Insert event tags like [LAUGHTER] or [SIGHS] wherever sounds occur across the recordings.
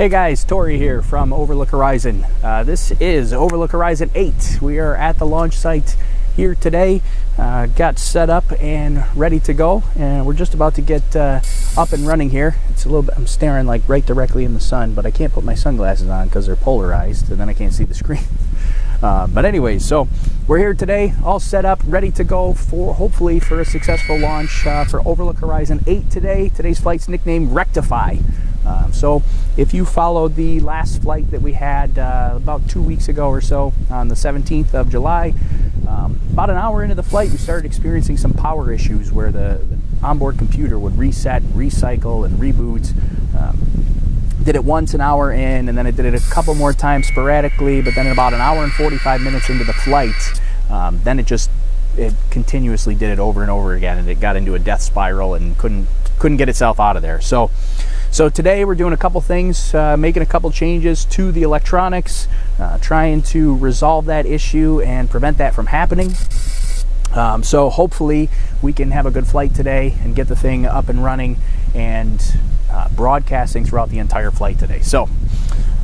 Hey guys, Tori here from Overlook Horizon. Uh, this is Overlook Horizon 8. We are at the launch site here today. Uh, got set up and ready to go, and we're just about to get uh, up and running here. It's a little bit, I'm staring like right directly in the sun, but I can't put my sunglasses on because they're polarized, and then I can't see the screen. [LAUGHS] Uh, but anyways, so we're here today, all set up, ready to go for hopefully for a successful launch uh, for Overlook Horizon 8 today. Today's flight's nicknamed Rectify. Um, so if you followed the last flight that we had uh, about two weeks ago or so on the 17th of July, um, about an hour into the flight, we started experiencing some power issues where the, the onboard computer would reset recycle and reboot. Um, did it once an hour in, and then I did it a couple more times sporadically. But then, about an hour and 45 minutes into the flight, um, then it just it continuously did it over and over again, and it got into a death spiral and couldn't couldn't get itself out of there. So so today we're doing a couple things, uh, making a couple changes to the electronics, uh, trying to resolve that issue and prevent that from happening. Um, so hopefully we can have a good flight today and get the thing up and running and uh, broadcasting throughout the entire flight today. So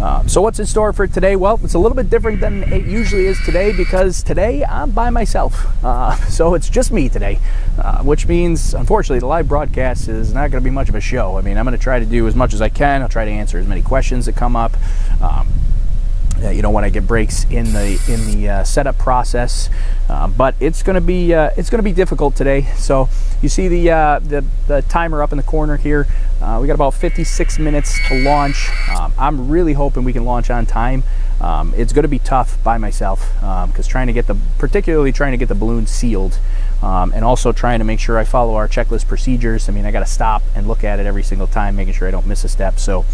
um, so what's in store for today? Well, it's a little bit different than it usually is today because today I'm by myself. Uh, [LAUGHS] so it's just me today, uh, which means, unfortunately, the live broadcast is not going to be much of a show. I mean, I'm going to try to do as much as I can. I'll try to answer as many questions that come up. Um, uh, you know when I get breaks in the in the uh, setup process. Uh, but it's going to be uh, it's going to be difficult today. So you see the uh, the, the, timer up in the corner here. Uh, we got about 56 minutes to launch. Um, I'm really hoping we can launch on time. Um, it's going to be tough by myself because um, trying to get the particularly trying to get the balloon sealed. Um, and also trying to make sure I follow our checklist procedures. I mean, I got to stop and look at it every single time, making sure I don't miss a step. So,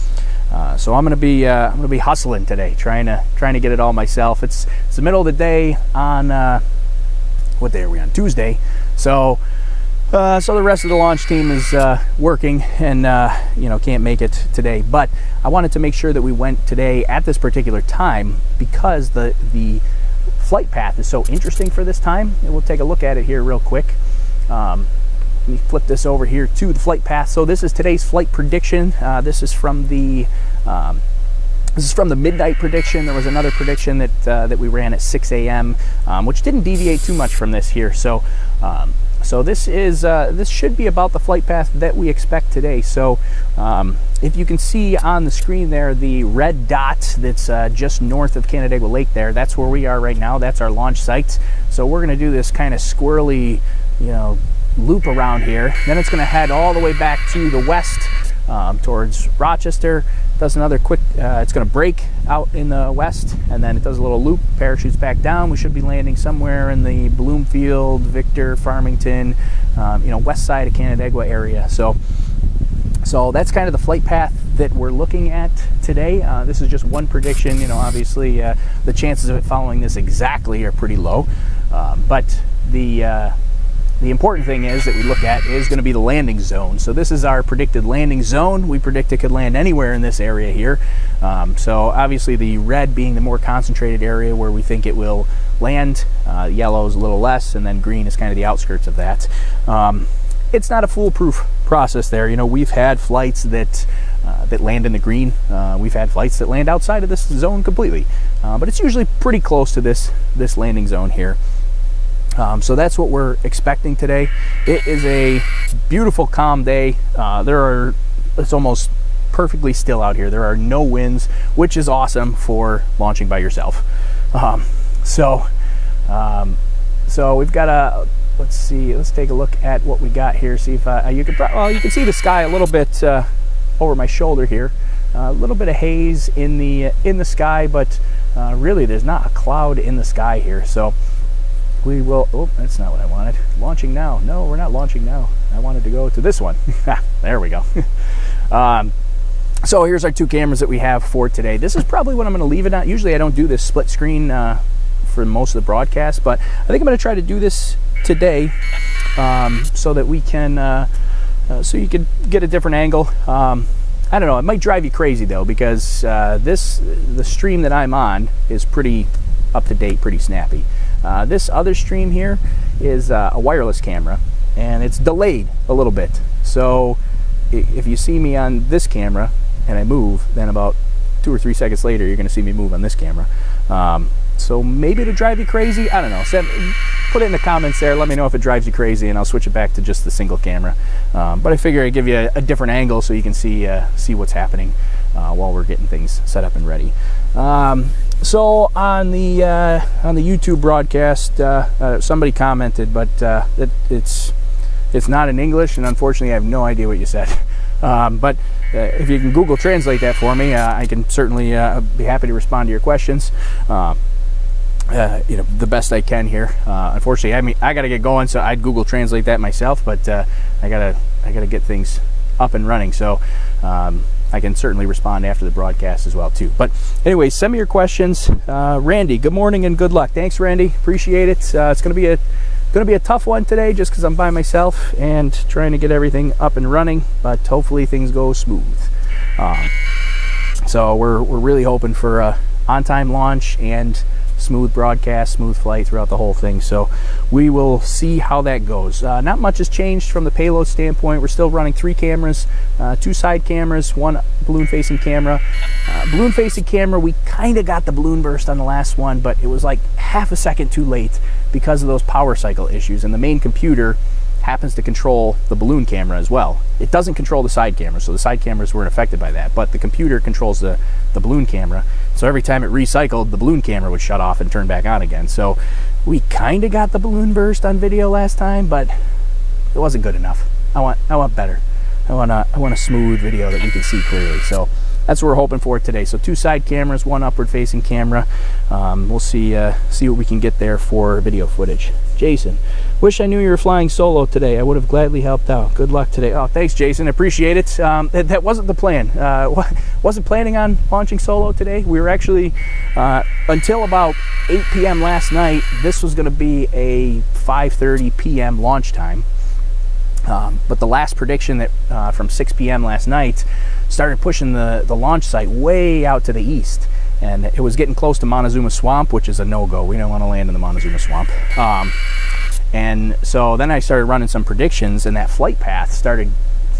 uh, so I'm gonna be uh, I'm gonna be hustling today, trying to trying to get it all myself. It's it's the middle of the day on uh, what day are we on Tuesday, so uh, so the rest of the launch team is uh, working and you know can't make it today. But I wanted to make sure that we went today at this particular time because the the flight path is so interesting for this time. And we'll take a look at it here real quick. Um, let me flip this over here to the flight path. So this is today's flight prediction. Uh, this is from the um, this is from the midnight prediction. There was another prediction that uh, that we ran at 6 a.m., um, which didn't deviate too much from this here. So um, so this is uh, this should be about the flight path that we expect today. So um, if you can see on the screen there, the red dot that's uh, just north of Canandaigua Lake there, that's where we are right now. That's our launch site. So we're going to do this kind of squirrely, you know, loop around here. Then it's going to head all the way back to the west um, towards Rochester. Does another quick, uh, it's going to break out in the west and then it does a little loop, parachutes back down. We should be landing somewhere in the Bloomfield, Victor, Farmington, um, you know, west side of Canandaigua area. So, so that's kind of the flight path that we're looking at today. Uh, this is just one prediction. You know, obviously uh, the chances of it following this exactly are pretty low, um, but the uh, the important thing is that we look at is going to be the landing zone. So this is our predicted landing zone. We predict it could land anywhere in this area here. Um, so obviously the red being the more concentrated area where we think it will land. Uh, yellow is a little less, and then green is kind of the outskirts of that. Um, it's not a foolproof process there. You know, we've had flights that uh, that land in the green. Uh, we've had flights that land outside of this zone completely, uh, but it's usually pretty close to this this landing zone here. Um, so that's what we're expecting today. It is a beautiful, calm day. Uh, there are, it's almost perfectly still out here. There are no winds, which is awesome for launching by yourself. Um, so, um, so we've got a, let's see, let's take a look at what we got here. See if uh, you can, well, you can see the sky a little bit uh, over my shoulder here. a little bit of haze in the in the sky, but uh, really there's not a cloud in the sky here. So we will, oh, that's not what I wanted. Launching now. No, we're not launching now. I wanted to go to this one. [LAUGHS] there we go. [LAUGHS] um, so here's our two cameras that we have for today. This is probably what I'm going to leave it on. Usually I don't do this split screen uh, for most of the broadcast, but I think I'm going to try to do this today um, so that we can, uh, uh, so you can get a different angle. Um, I don't know, it might drive you crazy though, because uh, this, the stream that I'm on is pretty up to date, pretty snappy. Uh, this other stream here is uh, a wireless camera and it's delayed a little bit. So if you see me on this camera and I move, then about two or three seconds later, you're going to see me move on this camera. Um, so maybe it'll drive you crazy. I don't know. Put it in the comments there. Let me know if it drives you crazy, and I'll switch it back to just the single camera. Um, but I figure I'd give you a, a, different angle so you can see uh, see what's happening uh, while we're getting things set up and ready. Um, so on the uh, on the YouTube broadcast, uh, uh, somebody commented, but uh, it, it's it's not in English, and unfortunately, I have no idea what you said. [LAUGHS] Um, but uh, if you can Google Translate that for me, uh, I can certainly uh, be happy to respond to your questions. Uh, uh, you know the best I can here. Uh, unfortunately, I mean I got to get going, so I'd Google Translate that myself. But I gotta I gotta get things up and running. So um, I can certainly respond after the broadcast as well too. But anyway, send me your questions. Randy, good morning and good luck. Thanks, Randy. Appreciate it. it's going to be a Going to be a tough one today just because I'm by myself and trying to get everything up and running, but hopefully things go smooth. Um, so we're, we're really hoping for a on-time launch and smooth broadcast, smooth flight throughout the whole thing. So we will see how that goes. Uh, not much has changed from the payload standpoint. We're still running three cameras, uh, two side cameras, one balloon facing camera. Uh, balloon facing camera, we kind of got the balloon burst on the last one, but it was like half a second too late because of those power cycle issues. And the main computer happens to control the balloon camera as well. It doesn't control the side camera, so the side cameras weren't affected by that, but the computer controls the, the balloon camera. So every time it recycled, the balloon camera would shut off and turn back on again. So we kind of got the balloon burst on video last time, but it wasn't good enough. I want, I want better. I want a, I want a smooth video that we can see clearly. So that's what we're hoping for today. So two side cameras, one upward facing camera. Um, we'll see uh, see what we can get there for video footage. Jason, wish I knew you were flying solo today. I would have gladly helped out. Good luck today. Oh, thanks, Jason. Appreciate it. Um, that, that, wasn't the plan. Uh, [LAUGHS] wasn't planning on launching solo today. We were actually, uh, until about 8 p.m. last night, this was going to be a 5.30 p.m. launch time. Um, but the last prediction that uh, from 6 p.m. last night started pushing the, the launch site way out to the east. And it was getting close to Montezuma Swamp, which is a no-go. We don't want to land in the Montezuma Swamp. Um, and so then I started running some predictions, and that flight path started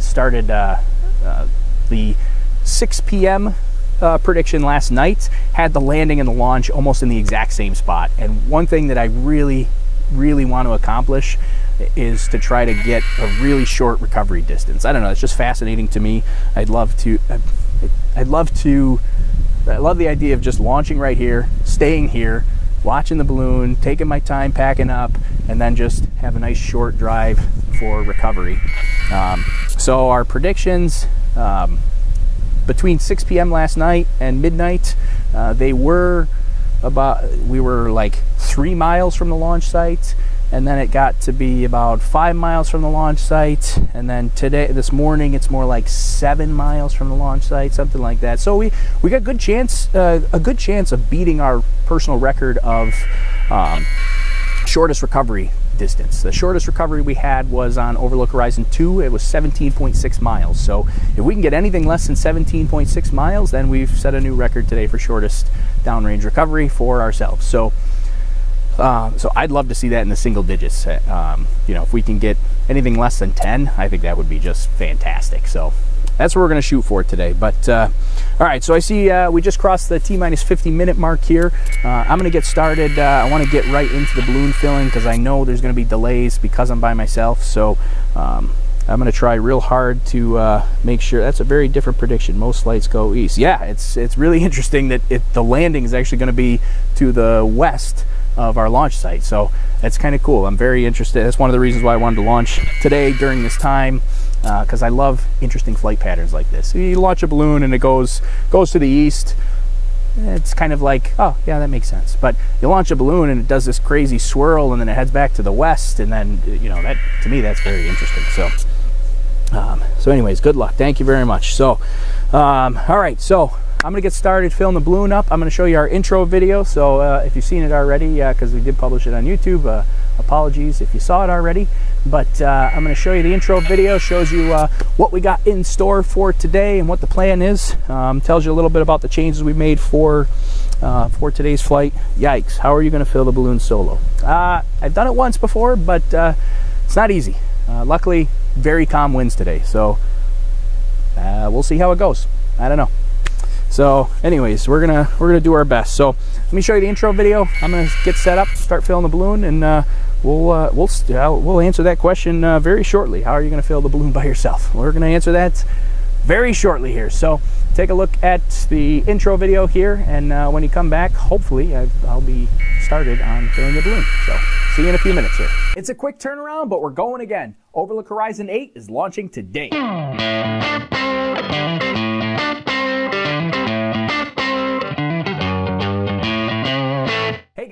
started uh, uh, the 6 p.m. Uh, prediction last night had the landing and the launch almost in the exact same spot. And one thing that I really, really want to accomplish is to try to get a really short recovery distance. I don't know, it's just fascinating to me. I'd love to, I'd love to, I love the idea of just launching right here, staying here, watching the balloon, taking my time packing up, and then just have a nice short drive for recovery. Um, so our predictions um, between 6 p.m. last night and midnight, uh, they were about, we were like three miles from the launch site and then it got to be about five miles from the launch site and then today this morning it's more like seven miles from the launch site something like that. So we we got good chance uh, a good chance of beating our personal record of um, shortest recovery distance the shortest recovery we had was on overlook horizon 2 it was 17.6 miles so if we can get anything less than 17.6 miles then we've set a new record today for shortest downrange recovery for ourselves so uh, so I'd love to see that in the single digits. Um, you know, if we can get anything less than 10, I think that would be just fantastic. So that's what we're going to shoot for today. But uh, all right, so I see uh, we just crossed the T minus 50 minute mark here. Uh, I'm going to get started. Uh, I want to get right into the balloon filling because I know there's going to be delays because I'm by myself. So um, I'm going to try real hard to uh, make sure. That's a very different prediction. Most flights go east. Yeah, it's it's really [LAUGHS] interesting that it, the landing is actually going to be to the west of our launch site. So that's kind of cool. I'm very interested. That's one of the reasons why I wanted to launch today during this time because uh, I love interesting flight patterns like this. You launch a balloon and it goes goes to the east. It's kind of like, oh yeah, that makes sense. But you launch a balloon and it does this crazy swirl and then it heads back to the west, and then you know that to me that's very interesting. So Um, so, anyways, good luck. Thank you very much. So, um, all right. So, I'm gonna get started filling the balloon up. I'm gonna show you our intro video. So, uh, if you've seen it already, because uh, we did publish it on YouTube, uh, apologies if you saw it already. But uh, I'm gonna show you the intro video. Shows you uh, what we got in store for today and what the plan is. Um, tells you a little bit about the changes we made for uh, for today's flight. Yikes! How are you gonna fill the balloon solo? I've done it once before, but it's not easy. luckily, very calm winds today. So uh, we'll see how it goes. I don't know. So, anyways, we're gonna we're gonna do our best. So let me show you the intro video. I'm gonna get set up, start filling the balloon, and uh, we'll uh, we'll uh, we'll answer that question uh, very shortly. How are you gonna fill the balloon by yourself? We're gonna answer that very shortly here. So take a look at the intro video here, and uh, when you come back, hopefully i will be started on filling the balloon. So see you in a few minutes here. It's a quick turnaround, but we're going again. Overlook Horizon 8 is launching today.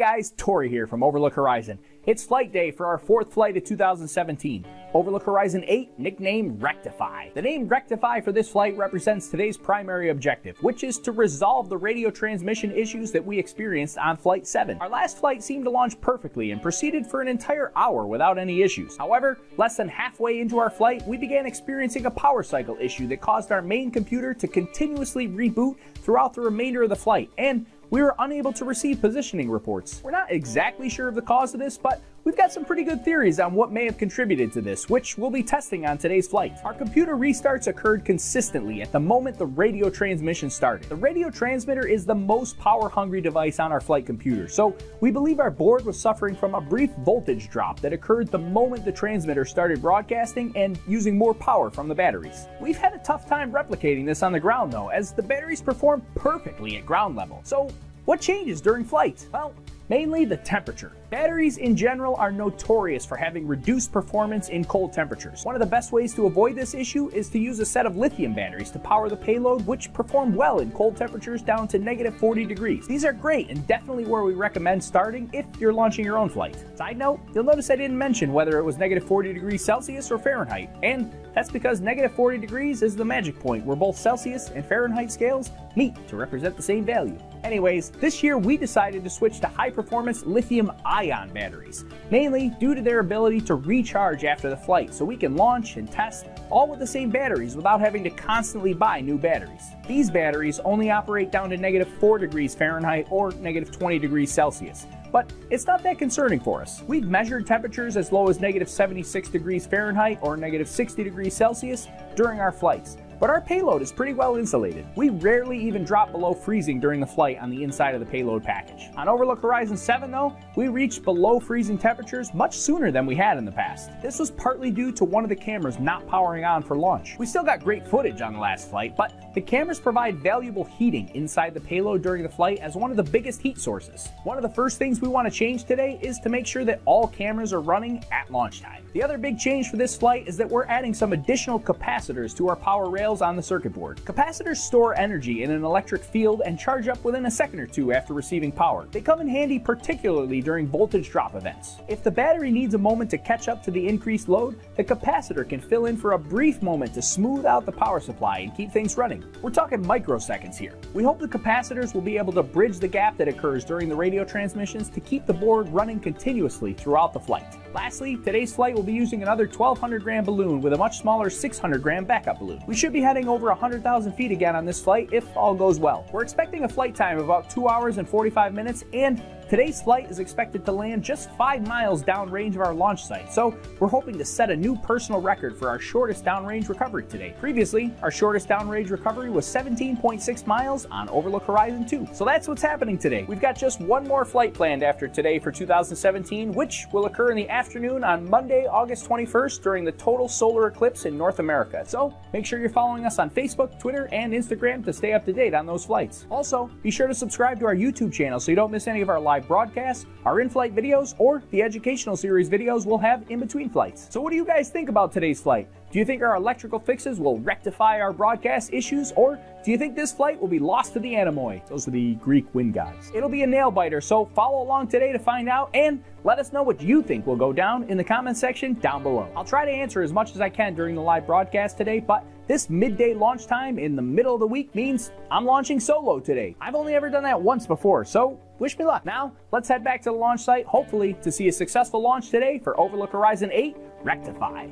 Guys, Tori here from Overlook Horizon. It's flight day for our fourth flight of 2017. Overlook Horizon 8, nicknamed Rectify. The name Rectify for this flight represents today's primary objective, which is to resolve the radio transmission issues that we experienced on Flight 7. Our last flight seemed to launch perfectly and proceeded for an entire hour without any issues. However, less than halfway into our flight, we began experiencing a power cycle issue that caused our main computer to continuously reboot throughout the remainder of the flight, and we were unable to receive positioning reports. We're not exactly sure of the cause of this, but We've got some pretty good theories on what may have contributed to this, which we'll be testing on today's flight. Our computer restarts occurred consistently at the moment the radio transmission started. The radio transmitter is the most power-hungry device on our flight computer, so we believe our board was suffering from a brief voltage drop that occurred the moment the transmitter started broadcasting and using more power from the batteries. We've had a tough time replicating this on the ground though, as the batteries perform perfectly at ground level. So what changes during flight? Well, mainly the temperature. Batteries in general are notorious for having reduced performance in cold temperatures. One of the best ways to avoid this issue is to use a set of lithium batteries to power the payload, which perform well in cold temperatures down to negative 40 degrees. These are great and definitely where we recommend starting if you're launching your own flight. Side note, you'll notice I didn't mention whether it was negative 40 degrees Celsius or Fahrenheit, and that's because negative 40 degrees is the magic point where both Celsius and Fahrenheit scales meet to represent the same value. Anyways, this year we decided to switch to high performance lithium ion batteries, mainly due to their ability to recharge after the flight so we can launch and test all with the same batteries without having to constantly buy new batteries. These batteries only operate down to negative 4 degrees Fahrenheit or negative 20 degrees Celsius, but it's not that concerning for us. We've measured temperatures as low as negative 76 degrees Fahrenheit or negative 60 degrees Celsius during our flights, but our payload is pretty well insulated. We rarely even drop below freezing during the flight on the inside of the payload package. On Overlook Horizon 7 though, we reached below freezing temperatures much sooner than we had in the past. This was partly due to one of the cameras not powering on for launch. We still got great footage on the last flight, but the cameras provide valuable heating inside the payload during the flight as one of the biggest heat sources. One of the first things we want to change today is to make sure that all cameras are running at launch time. The other big change for this flight is that we're adding some additional capacitors to our power rail on the circuit board. Capacitors store energy in an electric field and charge up within a second or two after receiving power. They come in handy particularly during voltage drop events. If the battery needs a moment to catch up to the increased load, the capacitor can fill in for a brief moment to smooth out the power supply and keep things running. We're talking microseconds here. We hope the capacitors will be able to bridge the gap that occurs during the radio transmissions to keep the board running continuously throughout the flight. Lastly, today's flight will be using another 1200 gram balloon with a much smaller 600 gram backup balloon. We should be heading over 100,000 feet again on this flight if all goes well. We're expecting a flight time of about 2 hours and 45 minutes and Today's flight is expected to land just 5 miles downrange of our launch site, so we're hoping to set a new personal record for our shortest downrange recovery today. Previously, our shortest downrange recovery was 17.6 miles on Overlook Horizon 2. So that's what's happening today. We've got just one more flight planned after today for 2017, which will occur in the afternoon on Monday, August 21st during the total solar eclipse in North America. So make sure you're following us on Facebook, Twitter, and Instagram to stay up to date on those flights. Also, be sure to subscribe to our YouTube channel so you don't miss any of our live live broadcasts, our in-flight videos, or the educational series videos we'll have in between flights. So what do you guys think about today's flight? Do you think our electrical fixes will rectify our broadcast issues, or Do you think this flight will be lost to the Anemoi? Those are the Greek wind gods. It'll be a nail biter, so follow along today to find out and let us know what you think will go down in the comment section down below. I'll try to answer as much as I can during the live broadcast today, but this midday launch time in the middle of the week means I'm launching solo today. I've only ever done that once before, so wish me luck. Now, let's head back to the launch site, hopefully to see a successful launch today for Overlook Horizon 8 Rectify.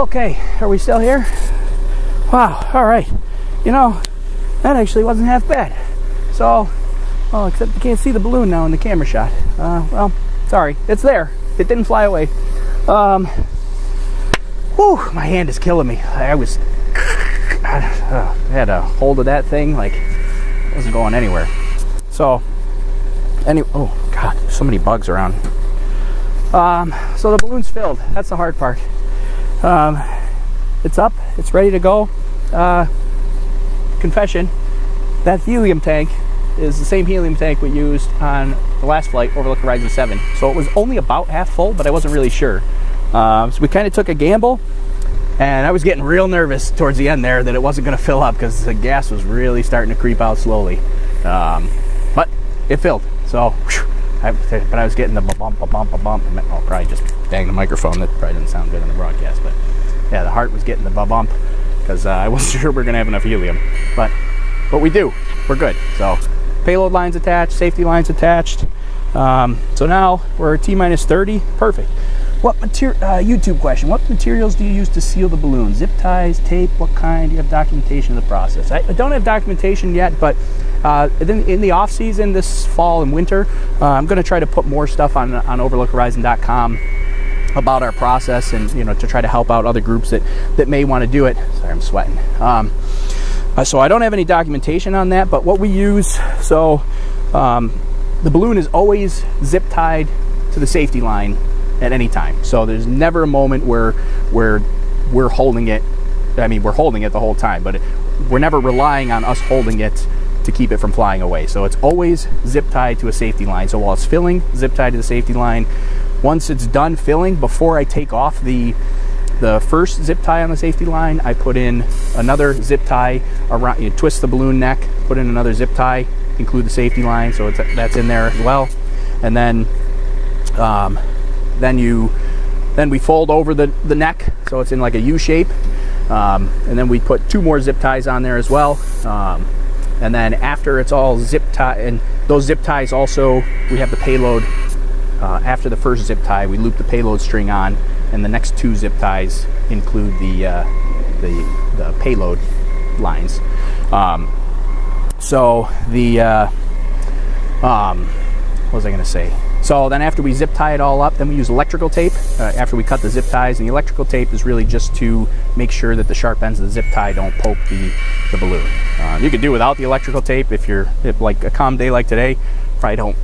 Okay, are we still here? Wow, all right. You know, that actually wasn't half bad. So, well, except you can't see the balloon now in the camera shot. Uh, well, sorry, it's there. It didn't fly away. Um, whew, my hand is killing me. I was, I had a hold of that thing like it wasn't going anywhere. So, anyway, oh God, so many bugs around. Um, so the balloon's filled. That's the hard part. Um, it's up. It's ready to go. Uh, confession: that helium tank is the same helium tank we used on the last flight, Overlook Horizon 7. So it was only about half full, but I wasn't really sure. Um, so we kind of took a gamble, and I was getting real nervous towards the end there that it wasn't going to fill up because the gas was really starting to creep out slowly. Um, but it filled. So, whew, I, but I was getting the bump, bump, bump, bump. I'll probably just bang the microphone. That probably didn't sound good on the broadcast, but yeah, the heart was getting the bump because uh, [LAUGHS] I wasn't sure we are going to have enough helium. But but we do. We're good. So payload lines attached, safety lines attached. Um, so now we're T minus 30. Perfect. What material? Uh, YouTube question. What materials do you use to seal the balloon? Zip ties, tape. What kind? Do you have documentation of the process? I, I don't have documentation yet, but uh, in, in, the off season, this fall and winter, uh, I'm going to try to put more stuff on on OverlookHorizon.com about our process, and you know, to try to help out other groups that that may want to do it. Sorry, I'm sweating. Um, uh, so I don't have any documentation on that, but what we use, so um, the balloon is always zip tied to the safety line at any time. So there's never a moment where where we're holding it. I mean, we're holding it the whole time, but we're never relying on us holding it to keep it from flying away. So it's always zip tied to a safety line. So while it's filling, zip tied to the safety line. Once it's done filling, before I take off the the first zip tie on the safety line, I put in another zip tie around, you twist the balloon neck, put in another zip tie, include the safety line, so it's that's in there as well. And then, um, then you, then we fold over the, the neck, so it's in like a U shape. Um, and then we put two more zip ties on there as well. Um, and then after it's all zip tie, and those zip ties also, we have the payload. Uh, after the first zip tie, we loop the payload string on and the next two zip ties include the uh, the, the, payload lines. Um, so the uh, um, what was I going to say? So then after we zip tie it all up, then we use electrical tape uh, after we cut the zip ties. And the electrical tape is really just to make sure that the sharp ends of the zip tie don't poke the, the balloon. Uh, you could do without the electrical tape if you're if like a calm day like today. Probably don't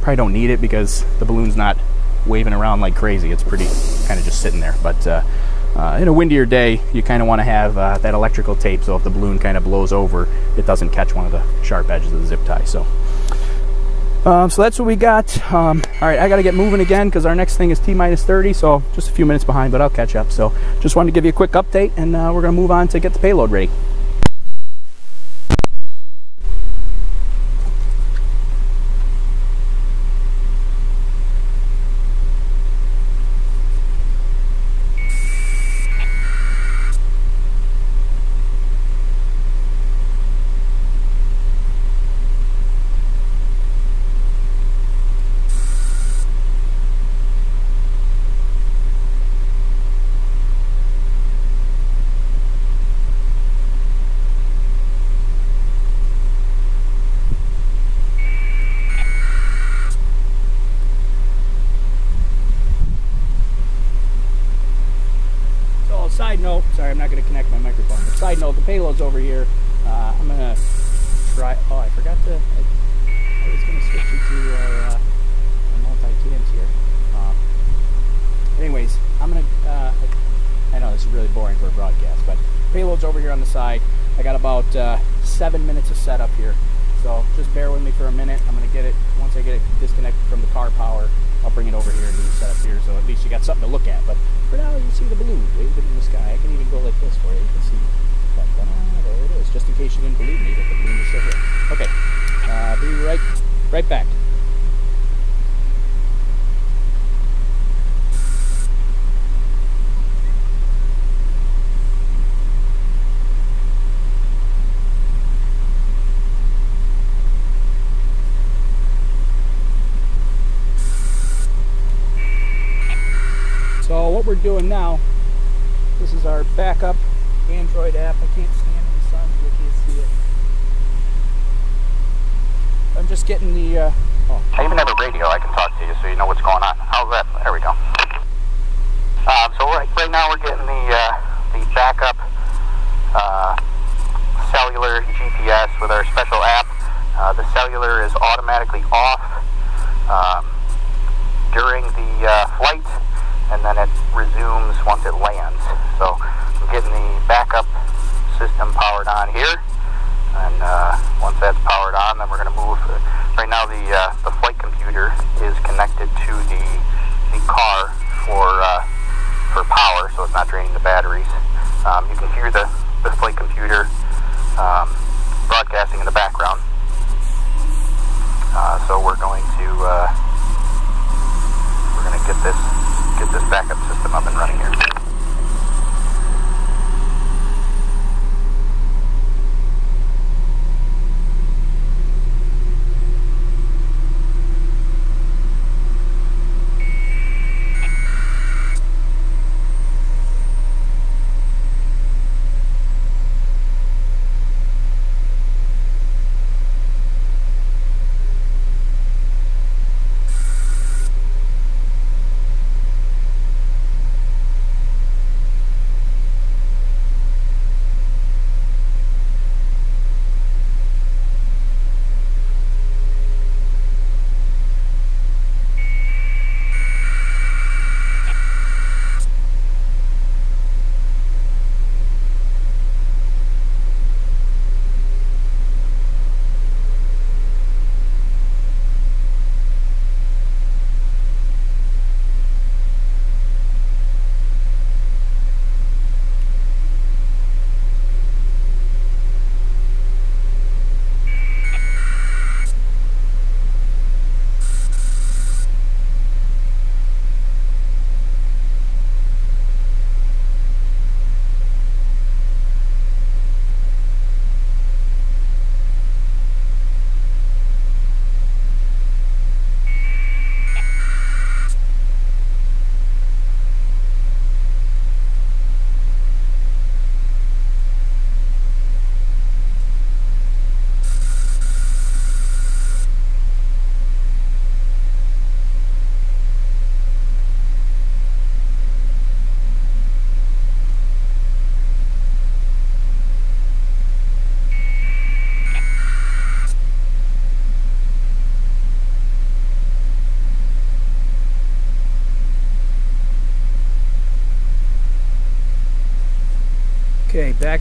probably don't need it because the balloon's not waving around like crazy. It's pretty kind of just sitting there. But uh, uh, in a windier day, you kind of want to have uh, that electrical tape so if the balloon kind of blows over, it doesn't catch one of the sharp edges of the zip tie. So. Um, so that's what we got. Um, all right, I got to get moving again because our next thing is T minus 30, so just a few minutes behind, but I'll catch up. So just wanted to give you a quick update, and uh, we're going to move on to get the payload ready. side note, sorry, I'm not going to connect my microphone. But side payload's over here. Uh, I'm to try. Oh, I forgot to. I, I was to switch you to our, uh, multi cams here. Um, anyways, I'm to. Uh, I know this is really boring for a broadcast, but payload's over here on the side. I got about uh, seven minutes of setup here. So just bear with me for a minute. I'm going to get it, once I get it disconnected from the car power, I'll bring it over here and do the setup here so at least you got something to look at. But for now, you see the balloon waving in the sky. I can even go like this for you. You can see that. Ah, there it is. Just in case you didn't believe me that the balloon is still here. Okay, uh, be right, right back. So what we're doing now,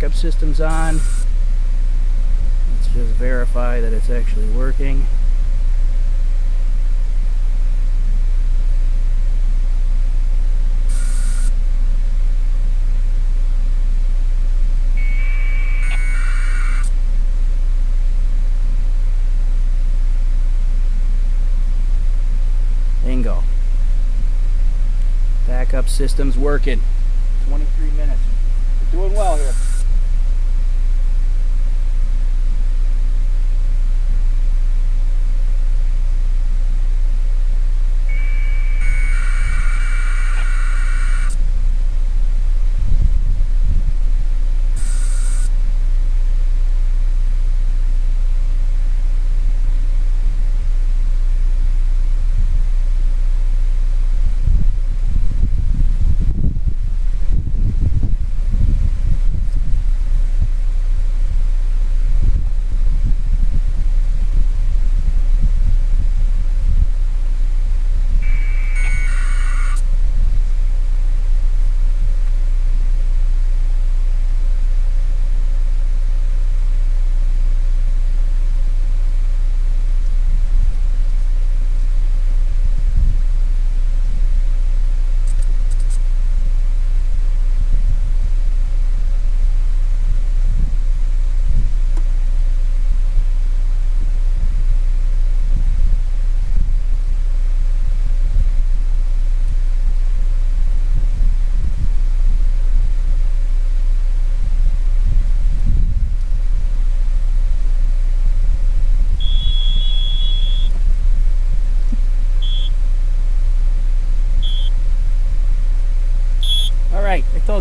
backup system's on. Let's just verify that it's actually working. Bingo. Backup system's working. 23 minutes. We're doing well here.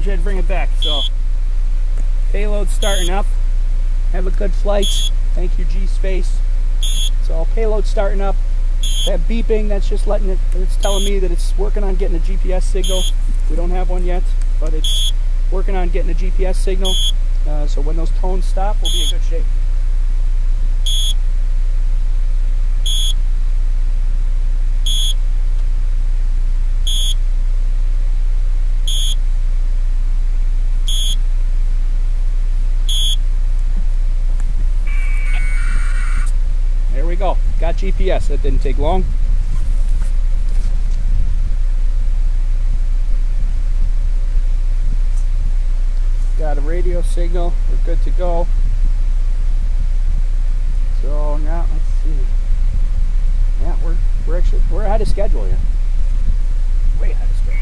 Told you I'd bring it back. So, payload starting up. Have a good flight. Thank you, G Space. So, payload starting up. That beeping, that's just letting it, it's telling me that it's working on getting a GPS signal. We don't have one yet, but it's working on getting a GPS signal. Uh, so when those tones stop, we'll be in good shape. There we go. Got GPS. That didn't take long. Got a radio signal. We're good to go. So now let's see. Yeah, we're we're actually we're ahead of schedule here. Way ahead of schedule.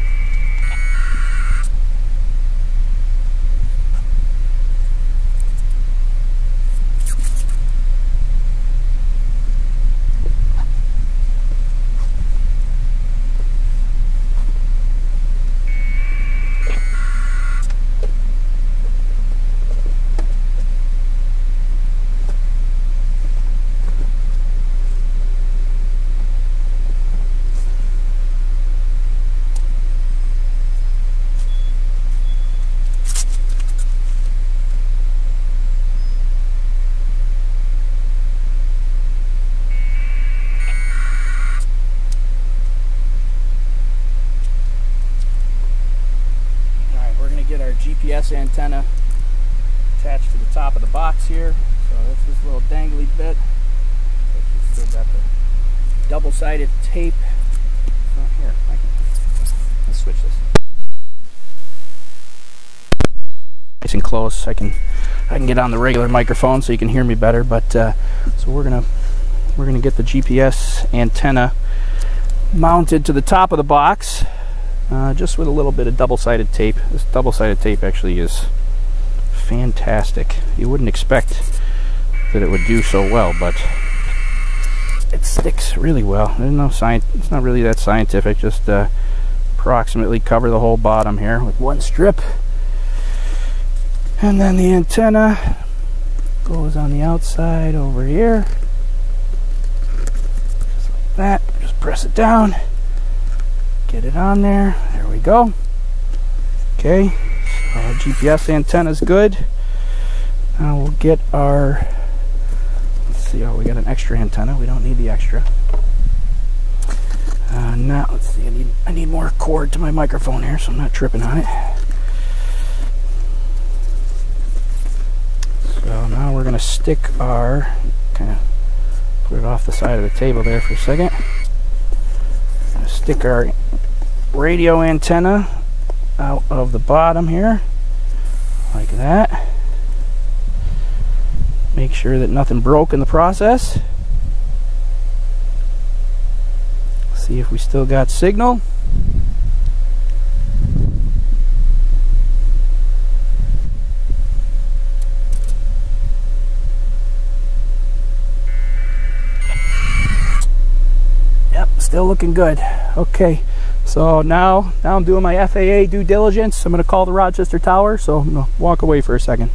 All right, we're gonna get our GPS antenna attached to the top of the box here. So that's this little dangly bit. Still got the double-sided tape. Oh, here, I can, let's switch this. Nice and close. I can I can get on the regular microphone so you can hear me better. But uh, so we're gonna we're gonna get the GPS antenna mounted to the top of the box uh, just with a little bit of double-sided tape. This double-sided tape actually is fantastic. You wouldn't expect that it would do so well, but it sticks really well. There's no science. It's not really that scientific. Just uh, approximately cover the whole bottom here with one strip, and then the antenna goes on the outside over here, just like that. Just press it down. Get it on there. There we go. Okay, our GPS antenna is good. Now we'll get our. Let's see. Oh, we got an extra antenna. We don't need the extra. Uh, now let's see. I need I need more cord to my microphone here, so I'm not tripping on it. So now we're gonna stick our kind of put it off the side of the table there for a second. Stick our radio antenna out of the bottom here like that. Make sure that nothing broke in the process. See if we still got signal yep still looking good okay so now, now I'm doing my FAA due diligence. I'm going to call the Rochester Tower, so I'm going to walk away for a second.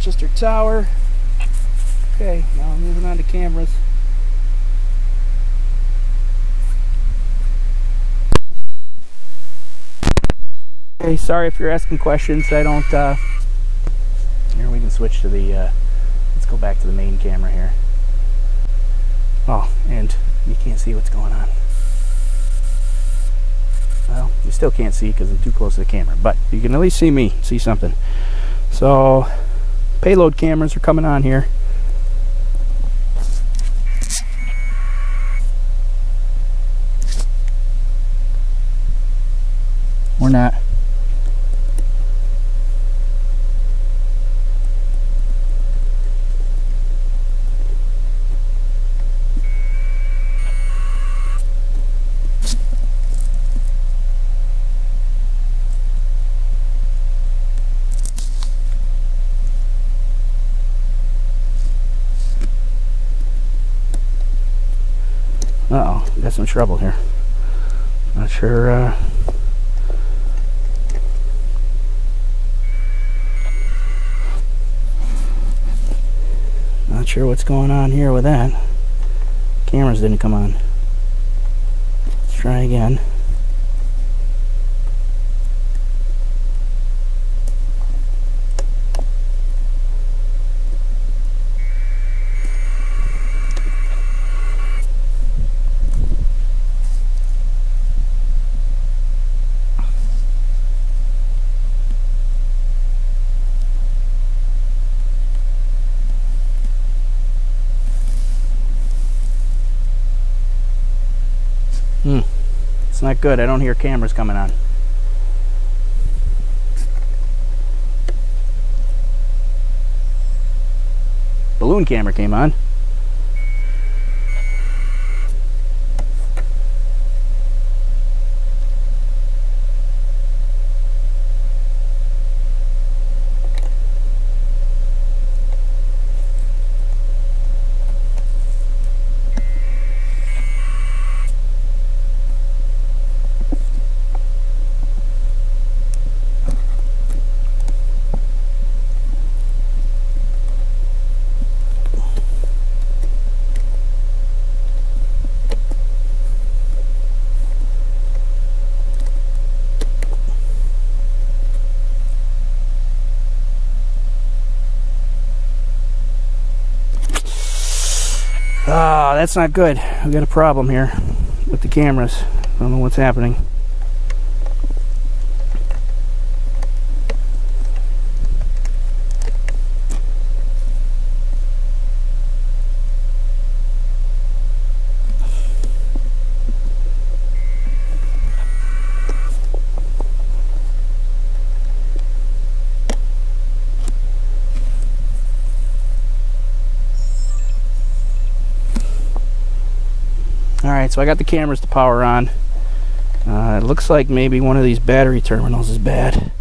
Rochester Tower. Okay, now I'm moving on to cameras. Okay, sorry if you're asking questions. I don't. Uh, here we can switch to the. Uh, let's go back to the main camera here. Oh, and you can't see what's going on. Well, you still can't see because I'm too close to the camera, but you can at least see me, see something. So, payload cameras are coming on here. Or not. Uh oh, got some trouble here. Not sure. Uh, not sure what's going on here with that. Cameras didn't come on. Let's try again. It's not good. I don't hear cameras coming on. Balloon camera came on. Ah, that's not good. We got a problem here with the cameras. I don't know what's happening. So I got the cameras to power on. Uh, it looks like maybe one of these battery terminals is bad.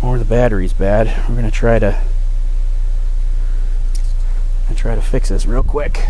Or the battery's bad. We're gonna try to try to fix this real quick.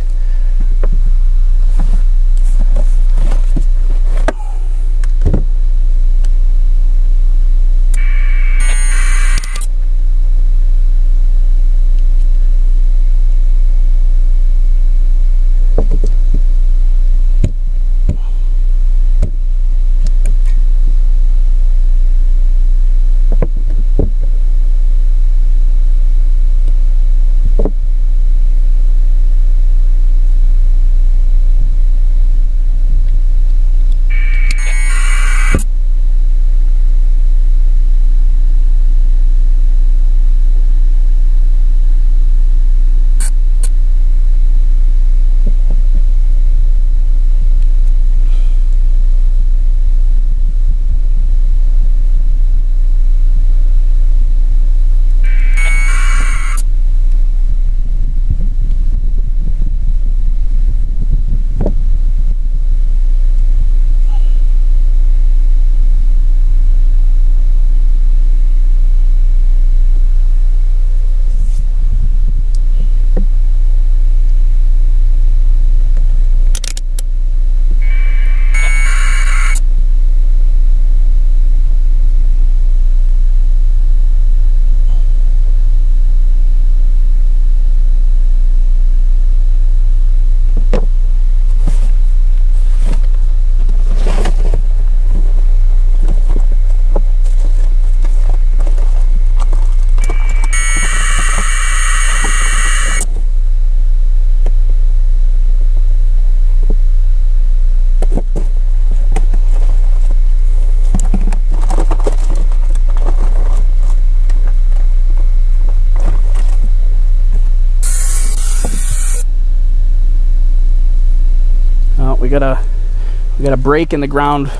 Got a break in the ground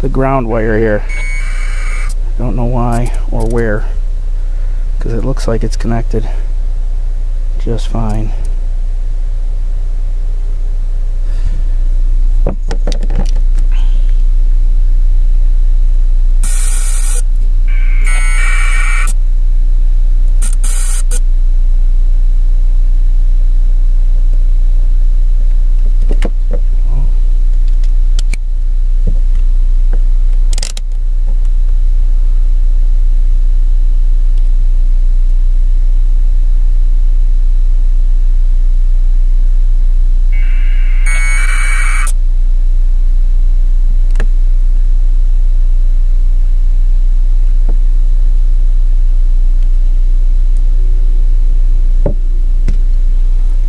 the ground wire here. Don't know why or where because it looks like it's connected just fine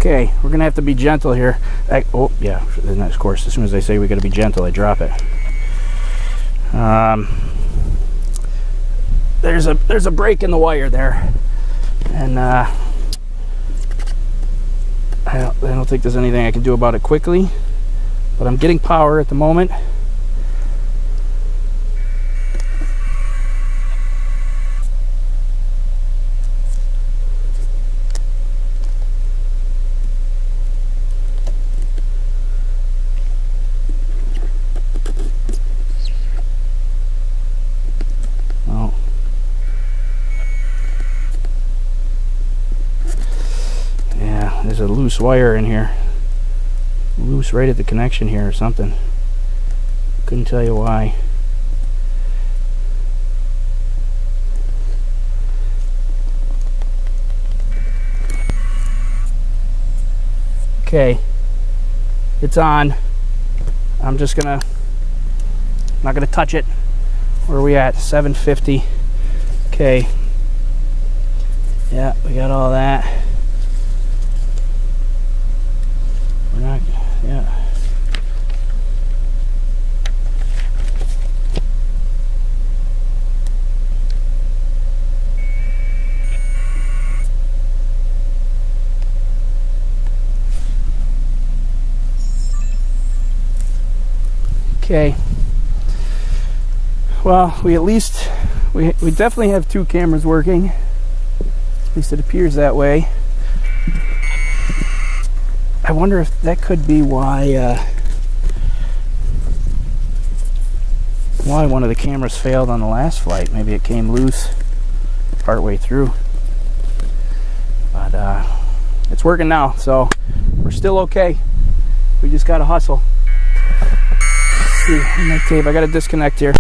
Okay, we're gonna have to be gentle here. I, oh yeah, of course, as soon as I say we gotta be gentle, I drop it. Um, there's a there's a break in the wire there, and uh, I don't, I don't think there's anything I can do about it quickly. But I'm getting power at the moment. there's a loose wire in here. Loose right at the connection here or something. Couldn't tell you why. Okay. It's on. I'm just gonna not gonna touch it. Where are we at? 750 okay. Yeah we got all that yeah. Okay. Well, we at least, we, we definitely have two cameras working. At least it appears that way. I wonder if that could be why uh, why one of the cameras failed on the last flight. Maybe it came loose. partway through. But uh, it's working now, so we're still okay. We just gotta hustle. Let's see, tape. I gotta disconnect here.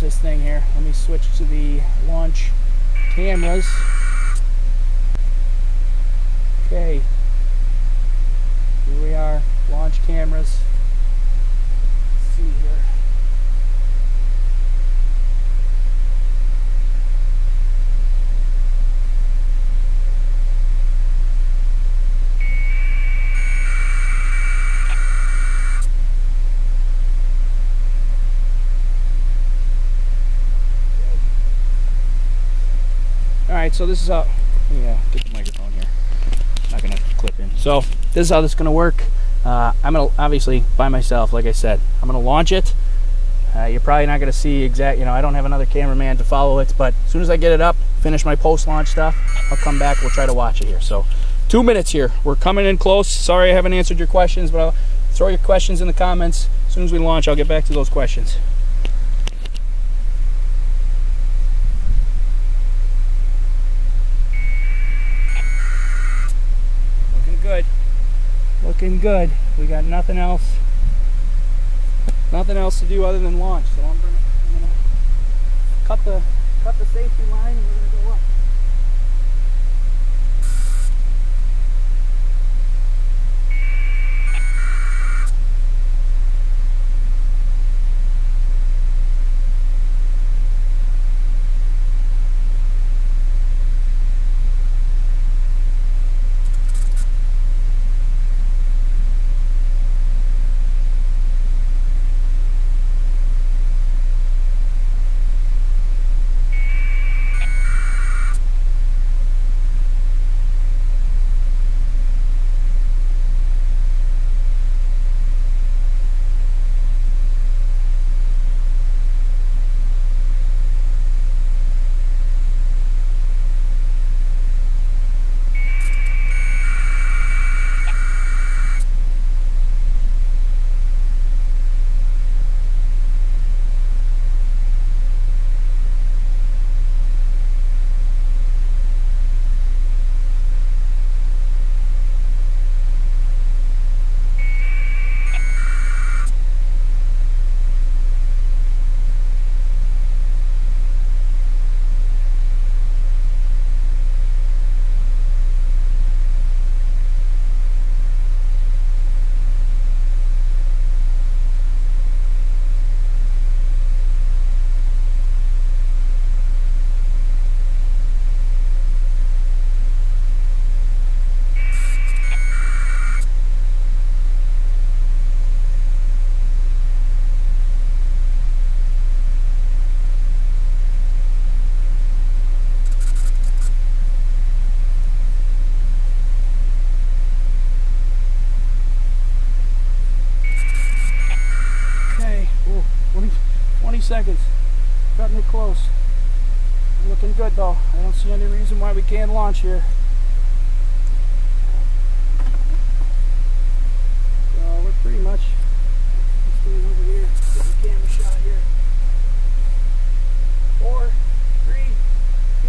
This thing here. Let me switch to the launch cameras. Okay. Here we are. Launch cameras. Let's see here. All right, so this is how. Yeah, get the microphone here. Not gonna clip in. So this is how this is gonna work. Uh, I'm gonna obviously by myself, like I said. I'm gonna launch it. Uh, you're probably not gonna see exact. You know, I don't have another cameraman to follow it, but as soon as I get it up, finish my post-launch stuff, I'll come back. We'll try to watch it here. So two minutes here. We're coming in close. Sorry I haven't answered your questions, but I'll throw your questions in the comments. As soon as we launch, I'll get back to those questions. Looking good. Looking good. We got nothing else. Nothing else to do other than launch. So I'm gonna, I'm gonna cut the cut the safety line can't launch here. So we're pretty much stand over here. Get the camera shot here. Four, three, two,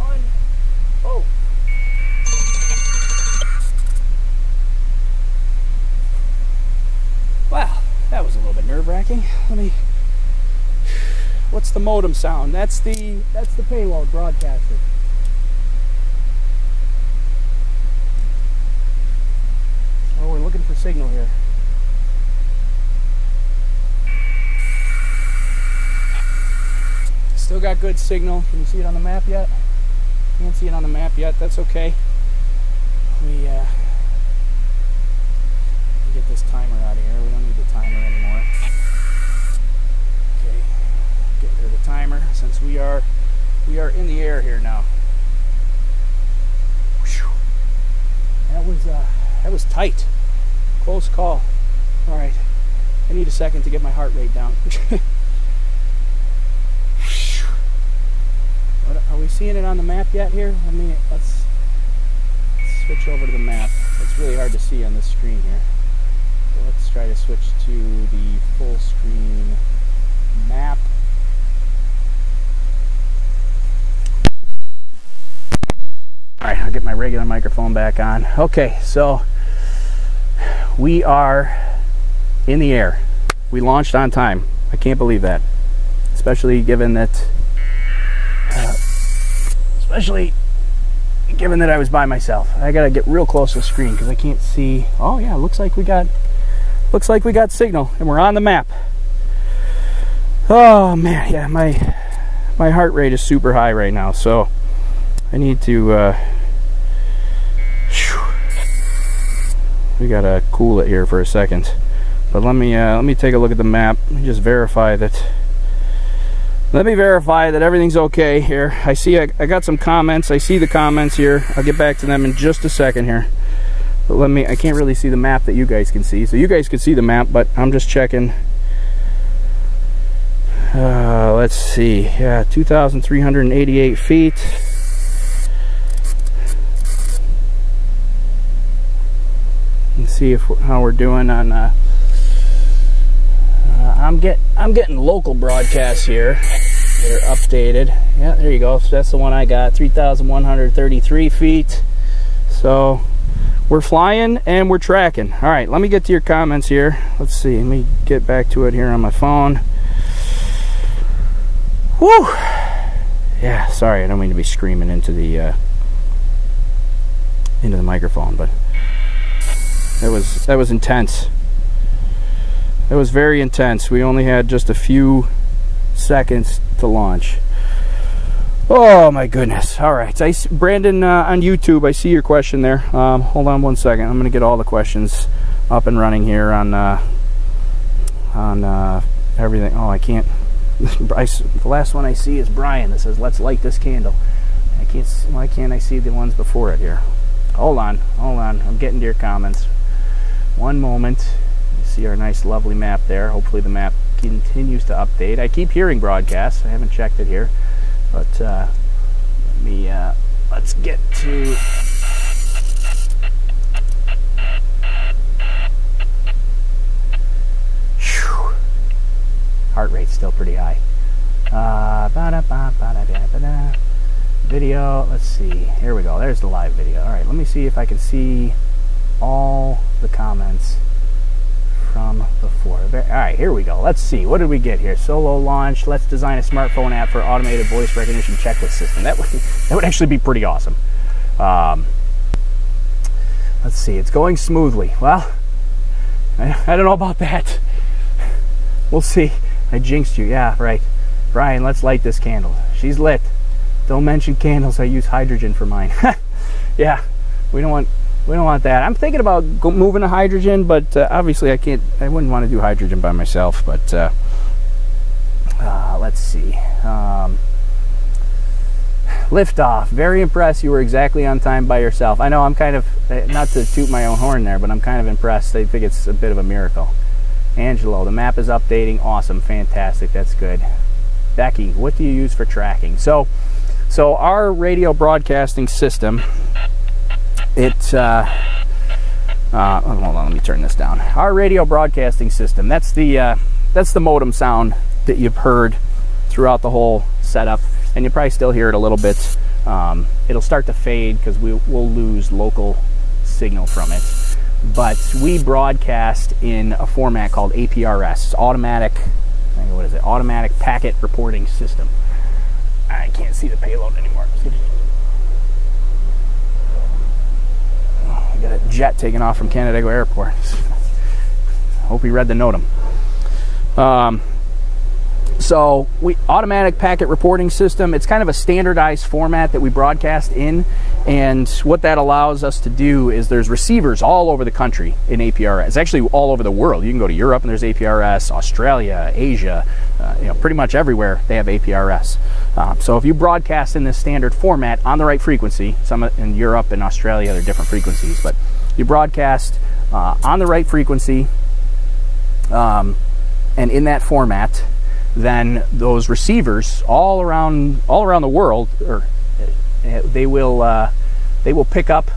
one. Oh. Wow, that was a little bit nerve-wracking. Let me What's the modem sound? That's the that's the payload broadcaster. Oh, we're looking for signal here. Still got good signal. Can you see it on the map yet? Can't see it on the map yet. That's okay. We uh, get this timer out of here. We don't need the timer anymore. Okay, get rid of the timer since we are we are in the air here now. That was uh, that was tight. Close call. All right, I need a second to get my heart rate down. [LAUGHS] Are we seeing it on the map yet here? Let me let's, let's switch over to the map. It's really hard to see on this screen here. So let's try to switch to the full screen map. All right, I'll get my regular microphone back on. Okay, so we are in the air. We launched on time. I can't believe that, especially given that, uh, especially given that I was by myself. I gotta get real close to the screen because I can't see. Oh yeah, looks like we got, looks like we got signal and we're on the map. Oh man, yeah, my my heart rate is super high right now, so I need to. Uh, we gotta cool it here for a second. But let me uh, let me take a look at the map. Just verify that. Let me verify that everything's okay here. I see I, I got some comments. I see the comments here. I'll get back to them in just a second here. But let me. I can't really see the map that you guys can see. So you guys can see the map, but I'm just checking. Uh, let's see. Yeah, 2,388 feet. See if how we're doing on. Uh, uh, I'm get I'm getting local broadcasts here. They're updated. Yeah, there you go. So that's the one I got. 3,133 feet. So we're flying and we're tracking. All right, let me get to your comments here. Let's see. Let me get back to it here on my phone. Woo! Yeah, sorry, I don't mean to be screaming into the uh, into the microphone, but that was that was intense. That was very intense. We only had just a few seconds to launch. Oh my goodness! All right, I, Brandon uh, on YouTube. I see your question there. Um, hold on one second. I'm going to get all the questions up and running here on uh, on uh, everything. Oh, I can't. [LAUGHS] I, the last one I see is Brian that says, "Let's light this candle." I can't. Why can't I see the ones before it here? Hold on, hold on. I'm getting to your comments. One moment. You see our nice, lovely map there. Hopefully, the map continues to update. I keep hearing broadcasts. I haven't checked it here, but uh, let me. Uh, let's get to. Heart rate's still pretty high. Uh, video. Let's see. Here we go. There's the live video. All right. Let me see if I can see all the comments from before. All right, here we go. Let's see. What did we get here? Solo launch. Let's design a smartphone app for automated voice recognition checklist system. That would [LAUGHS] that would actually be pretty awesome. Um, let's see. It's going smoothly. Well, I, I don't know about that. We'll see. I jinxed you. Yeah, right. Brian, let's light this candle. She's lit. Don't mention candles. I use hydrogen for mine. [LAUGHS] yeah, we don't want we don't want that. I'm thinking about moving to hydrogen, but uh, obviously I can't. I wouldn't want to do hydrogen by myself. But uh, uh, let's see. Um, liftoff. Very impressed. You were exactly on time by yourself. I know. I'm kind of uh, not to toot my own horn there, but I'm kind of impressed. I think it's a bit of a miracle. Angelo, the map is updating. Awesome, fantastic. That's good. Becky, what do you use for tracking? So, so our radio broadcasting system, it. Uh, uh, hold on, let me turn this down. Our radio broadcasting system. That's the uh, that's the modem sound that you've heard throughout the whole setup, and you probably still hear it a little bit. Um, it'll start to fade because we, will lose local signal from it. But we broadcast in a format called APRS. Automatic. What is it? Automatic Packet Reporting System. I can't see the payload anymore. Oh, we got a jet taking off from Canandaigua Airport. Hope he read the NOTAM. Um, so we automatic packet reporting system. It's kind of a standardized format that we broadcast in, and what that allows us to do is there's receivers all over the country in APRS. It's actually all over the world. You can go to Europe and there's APRS, Australia, Asia, uh, you know, pretty much everywhere they have APRS. Uh, so if you broadcast in this standard format on the right frequency, some in Europe and Australia they're different frequencies, but you broadcast uh, on the right frequency um, and in that format then those receivers all around all around the world, or uh, they will uh, they will pick up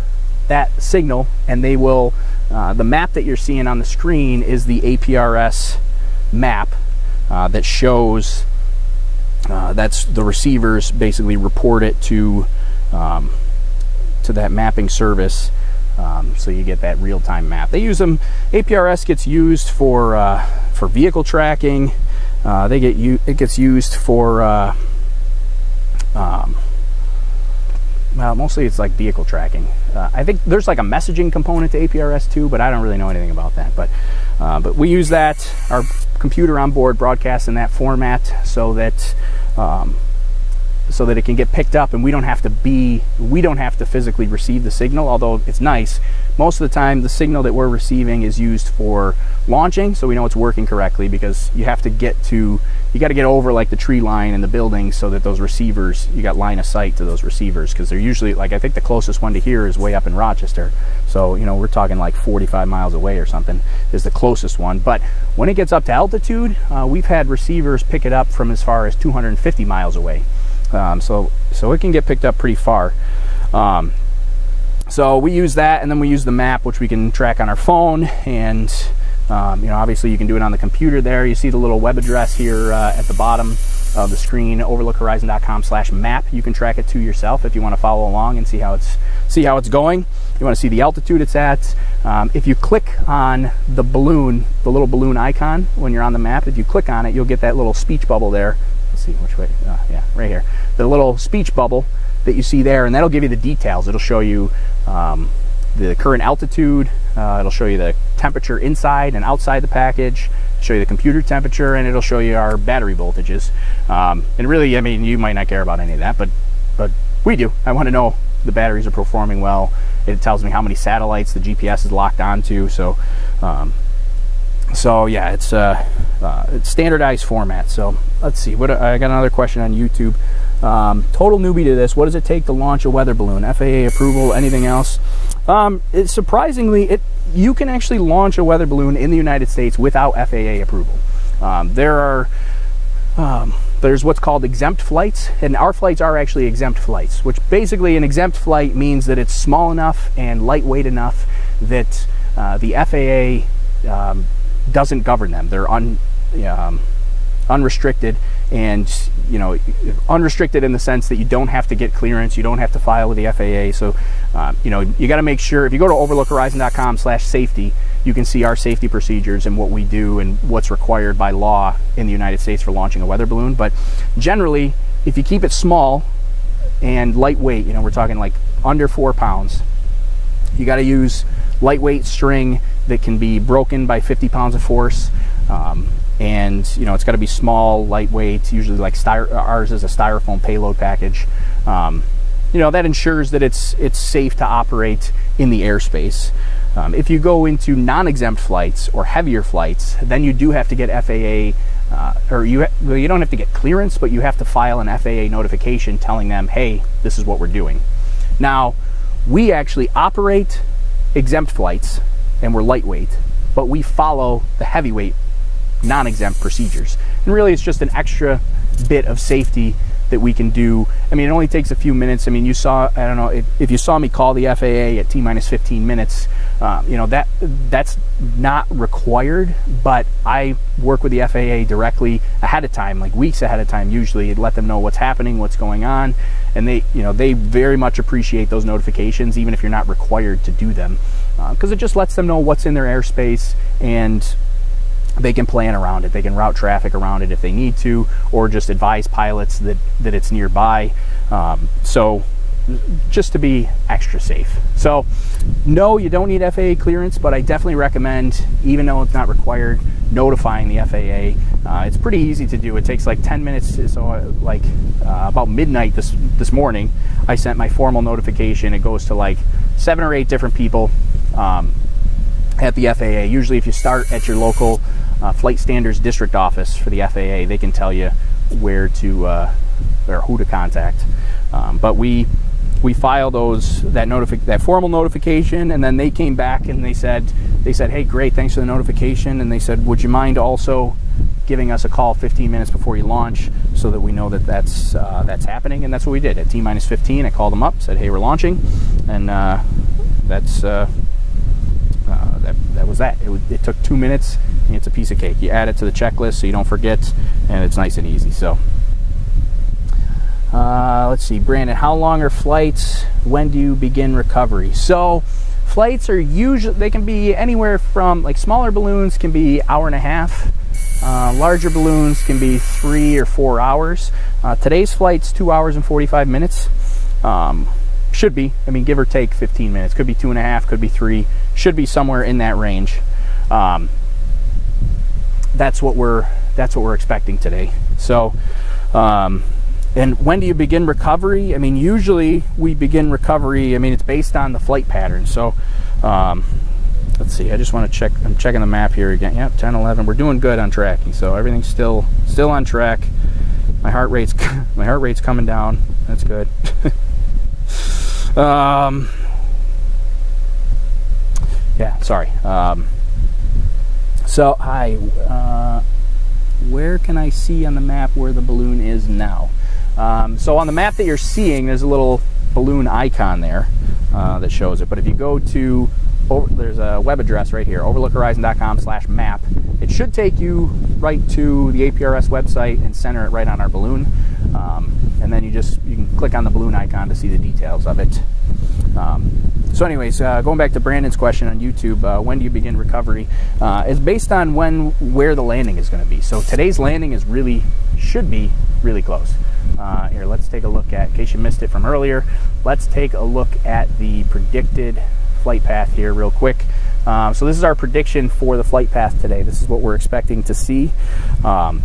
that signal, and they will uh, the map that you're seeing on the screen is the APRS map uh, that shows uh, that's the receivers basically report it to um, to that mapping service. Um, so you get that real-time map. They use them. APRS gets used for uh, for vehicle tracking. Uh, they get. It gets used for. Uh, um, well, mostly it's like vehicle tracking. Uh, I think there's like a messaging component to APRS too, but I don't really know anything about that. But uh, but we use that our computer on board broadcasts in that format so that um, so that it can get picked up and we don't have to be we don't have to physically receive the signal although it's nice. Most of the time the signal that we're receiving is used for launching so we know it's working correctly because you have to get to you got to get over like the tree line and the building so that those receivers you got line of sight to those receivers because they're usually like I think the closest one to here is way up in Rochester. So you know we're talking like 45 miles away or something is the closest one. But when it gets up to altitude uh, we've had receivers pick it up from as far as 250 miles away um, so, so it can get picked up pretty far. Um, so we use that and then we use the map, which we can track on our phone. And, um, you know, obviously you can do it on the computer there. You see the little web address here uh, at the bottom of the screen, overlookhorizon.com slash map. You can track it to yourself if you want to follow along and see how it's, see how it's going. You want to see the altitude it's at. Um, if you click on the balloon, the little balloon icon when you're on the map, if you click on it, you'll get that little speech bubble there see which way, uh, yeah, right here. The little speech bubble that you see there, and that'll give you the details. It'll show you um, the current altitude, uh, it'll show you the temperature inside and outside the package, show you the computer temperature, and it'll show you our battery voltages. Um, and really, I mean, you might not care about any of that, but, but we do. I want to know the batteries are performing well. It tells me how many satellites the GPS is locked onto, so um, so yeah, it's uh, uh, standardized format. So let's see. What I got another question on YouTube. Um, total newbie to this. What does it take to launch a weather balloon? FAA approval? Anything else? Um, it, surprisingly, it you can actually launch a weather balloon in the United States without FAA approval. Um, there are um, there's what's called exempt flights, and our flights are actually exempt flights. Which basically an exempt flight means that it's small enough and lightweight enough that uh, the FAA doesn't govern them. They're un, um, unrestricted and you know unrestricted in the sense that you don't have to get clearance you don't have to file with the faa so uh, you know you got to make sure if you go to overlookhorizon.com slash safety you can see our safety procedures and what we do and what's required by law in the united states for launching a weather balloon but generally if you keep it small and lightweight you know we're talking like under four pounds you got to use lightweight string that can be broken by 50 pounds of force. Um, and you know it's got to be small, lightweight. Usually, like ours is a styrofoam payload package. Um, you know that ensures that it's it's safe to operate in the airspace. Um, if you go into non-exempt flights or heavier flights, then you do have to get FAA, uh, or you well, you don't have to get clearance, but you have to file an FAA notification telling them, hey, this is what we're doing. Now, we actually operate exempt flights and we're lightweight. but we follow the heavyweight non-exempt procedures. And really it's just an extra bit of safety that we can do. I mean, it only takes a few minutes. I mean, you saw, I don't know, if, if you saw me call the FAA at T minus 15 minutes, uh, you know, that that's not required, but I work with the FAA directly ahead of time, like weeks ahead of time, usually, let them know what's happening, what's going on. And they, you know, they very much appreciate those notifications, even if you're not required to do them, because uh, it just lets them know what's in their airspace and they can plan around it. They can route traffic around it if they need to, or just advise pilots that, that it's nearby. Um, so just to be extra safe. So no, you don't need FAA clearance, but I definitely recommend, even though it's not required, notifying the FAA. Uh, it's pretty easy to do. It takes like 10 minutes. So uh, like uh, about midnight this, this morning, I sent my formal notification. It goes to like seven or eight different people um, at the FAA. Usually if you start at your local uh, flight standards district office for the FAA. They can tell you where to uh, or who to contact. Um, but we we filed those that notifi- that formal notification, and then they came back and they said they said, "Hey, great, thanks for the notification." And they said, "Would you mind also giving us a call 15 minutes before you launch, so that we know that that's uh, that's happening?" And that's what we did at T minus 15. I called them up, said, "Hey, we're launching," and uh, that's uh, that, that was that. It, it took two minutes and it's a piece of cake. You add it to the checklist so you don't forget, and it's nice and easy. So, uh, let's see, Brandon, how long are flights? When do you begin recovery? So, flights are usually they can be anywhere from like smaller balloons can be hour and a half. Uh, larger balloons can be three or four hours. Uh, today's flight's two hours and 45 minutes. Um, should be, I mean, give or take 15 minutes. Could be two and a half, could be three. Should be somewhere in that range. Um, that's what we're that's what we're expecting today. So, um, and when do you begin recovery? I mean, usually we begin recovery. I mean, it's based on the flight pattern. So, um, let's see. I just want to check. I'm checking the map here again. Yep, 10, 11. We're doing good on tracking. So everything's still still on track. My heart rate's [LAUGHS] my heart rate's coming down. That's good. [LAUGHS] Um, yeah, sorry. Um, so, hi. Uh, where can I see on the map where the balloon is now? Um, so on the map that you're seeing, there's a little balloon icon there uh, that shows it. But if you go to, over, there's a web address right here, overlookhorizon.com slash map. It should take you right to the APRS website and center it right on our balloon. Um, and then you just, you can click on the balloon icon to see the details of it. Um, so, anyways, uh, going back to Brandon's question on YouTube, uh, when do you begin recovery? Uh, is based on when where the landing is going to be. So today's landing is really should be really close. Uh, here, let's take a look at. In case you missed it from earlier, let's take a look at the predicted flight path here real quick. Um, so this is our prediction for the flight path today. This is what we're expecting to see. Um,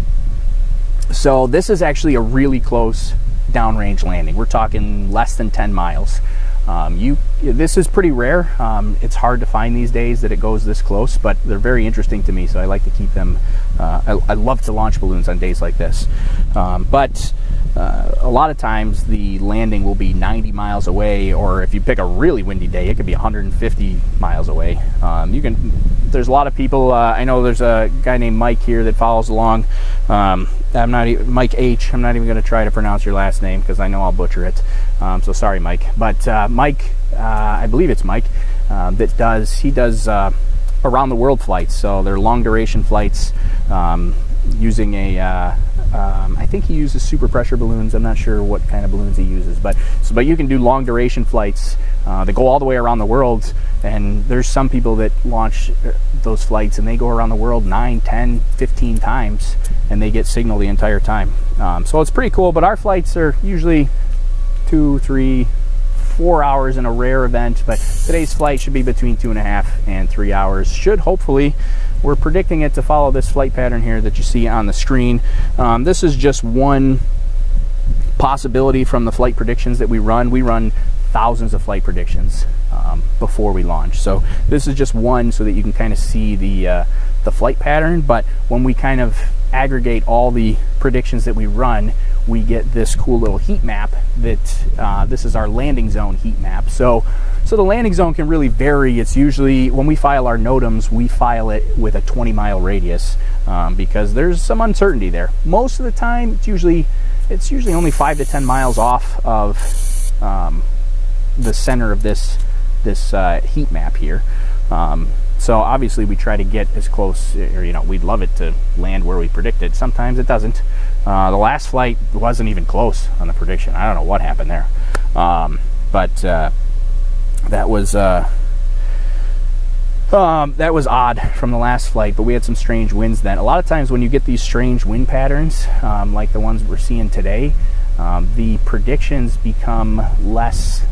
so this is actually a really close downrange landing. We're talking less than 10 miles. Um, you, this is pretty rare. Um, it's hard to find these days that it goes this close, but they're very interesting to me, so I like to keep them. Uh, I, I, love to launch balloons on days like this. Um, but uh, a lot of times the landing will be 90 miles away, or if you pick a really windy day, it could be 150 miles away. Um, you can. There's a lot of people. Uh, I know there's a guy named Mike here that follows along. Um, I'm not even, Mike H. I'm not even going to try to pronounce your last name because I know I'll butcher it. Um, so sorry, Mike. But uh, Mike, uh, I believe it's Mike, uh, that does he does uh, around the world flights. So they're long duration flights um, using a. Uh, um, I think he uses super pressure balloons. I'm not sure what kind of balloons he uses, but so but you can do long duration flights uh, that go all the way around the world. And there's some people that launch those flights and they go around the world 9, 10, 15 times and they get signal the entire time. Um, so it's pretty cool, but our flights are usually two, three, four hours in a rare event, but today's flight should be between two and a half and three hours. Should hopefully, we're predicting it to follow this flight pattern here that you see on the screen. Um, this is just one possibility from the flight predictions that we run. We run thousands of flight predictions um, before we launch. So this is just one so that you can kind of see the uh, the flight pattern. But when we kind of aggregate all the predictions that we run, we get this cool little heat map that uh, this is our landing zone heat map. So, so the landing zone can really vary. It's usually when we file our NOTAMs, we file it with a 20 mile radius um, because there's some uncertainty there. Most of the time, it's usually it's usually only five to 10 miles off of um, the center of this this uh, heat map here. Um, so obviously we try to get as close, or you know, we'd love it to land where we predicted. Sometimes it doesn't. Uh, the last flight wasn't even close on the prediction. I don't know what happened there, um, but uh, that was uh, um, that was odd from the last flight. But we had some strange winds then. A lot of times when you get these strange wind patterns, um, like the ones we're seeing today, um, the predictions become less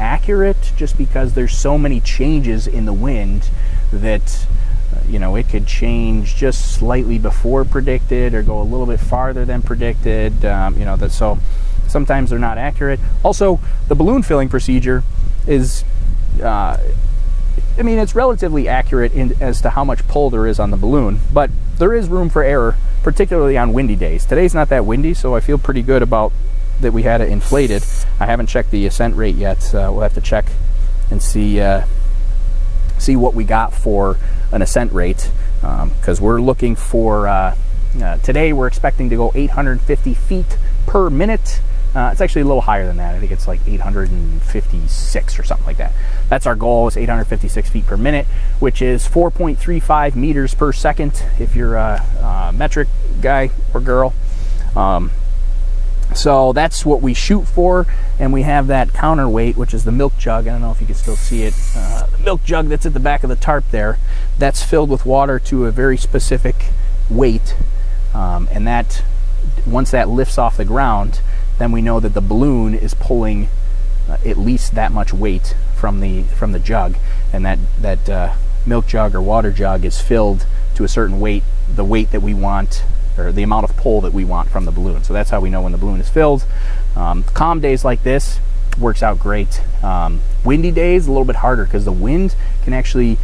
accurate just because there's so many changes in the wind that uh, you know it could change just slightly before predicted or go a little bit farther than predicted um, you know that so sometimes they're not accurate. Also the balloon filling procedure is uh, I mean it's relatively accurate in, as to how much pull there is on the balloon but there is room for error particularly on windy days. Today's not that windy so I feel pretty good about that we had it inflated. I haven't checked the ascent rate yet uh, we'll have to check and see uh, see what we got for an ascent rate because um, we're looking for uh, uh, today we're expecting to go 850 feet per minute. Uh, it's actually a little higher than that. I think it's like 856 or something like that. That's our goal is 856 feet per minute which is 4.35 meters per second if you're a, a metric guy or girl. Um, so that's what we shoot for, and we have that counterweight, which is the milk jug. I don't know if you can still see it. Uh, the milk jug that's at the back of the tarp there, that's filled with water to a very specific weight, um, and that once that lifts off the ground, then we know that the balloon is pulling uh, at least that much weight from the from the jug, and that that uh, milk jug or water jug is filled to a certain weight, the weight that we want or the amount of pull that we want from the balloon. So that's how we know when the balloon is filled. Um, calm days like this works out great. Um, windy days a little bit harder because the wind can actually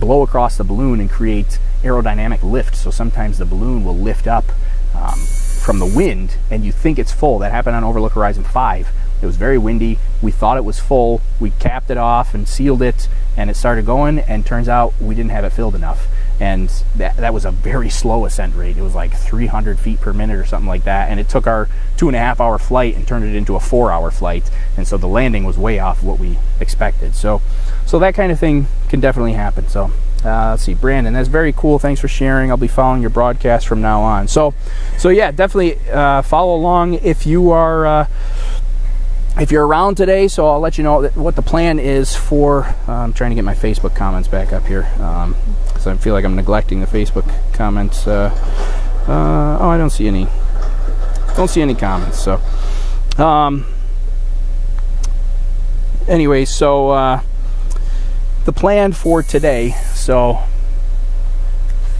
blow across the balloon and create aerodynamic lift. So sometimes the balloon will lift up um, from the wind and you think it's full. That happened on Overlook Horizon 5. It was very windy. We thought it was full. We capped it off and sealed it and it started going and turns out we didn't have it filled enough and that, that was a very slow ascent rate. It was like 300 feet per minute or something like that, and it took our two and a half hour flight and turned it into a four hour flight, and so the landing was way off what we expected. So, so that kind of thing can definitely happen. So. Uh, let's see, Brandon. That's very cool. Thanks for sharing. I'll be following your broadcast from now on. So, so yeah, definitely uh, follow along if you are uh, if you're around today, so I'll let you know what the plan is for. Uh, I'm trying to get my Facebook comments back up here because um, I feel like I'm neglecting the Facebook comments. Uh, uh, oh, I don't see any. Don't see any comments. So, um, anyway, so uh, the plan for today. So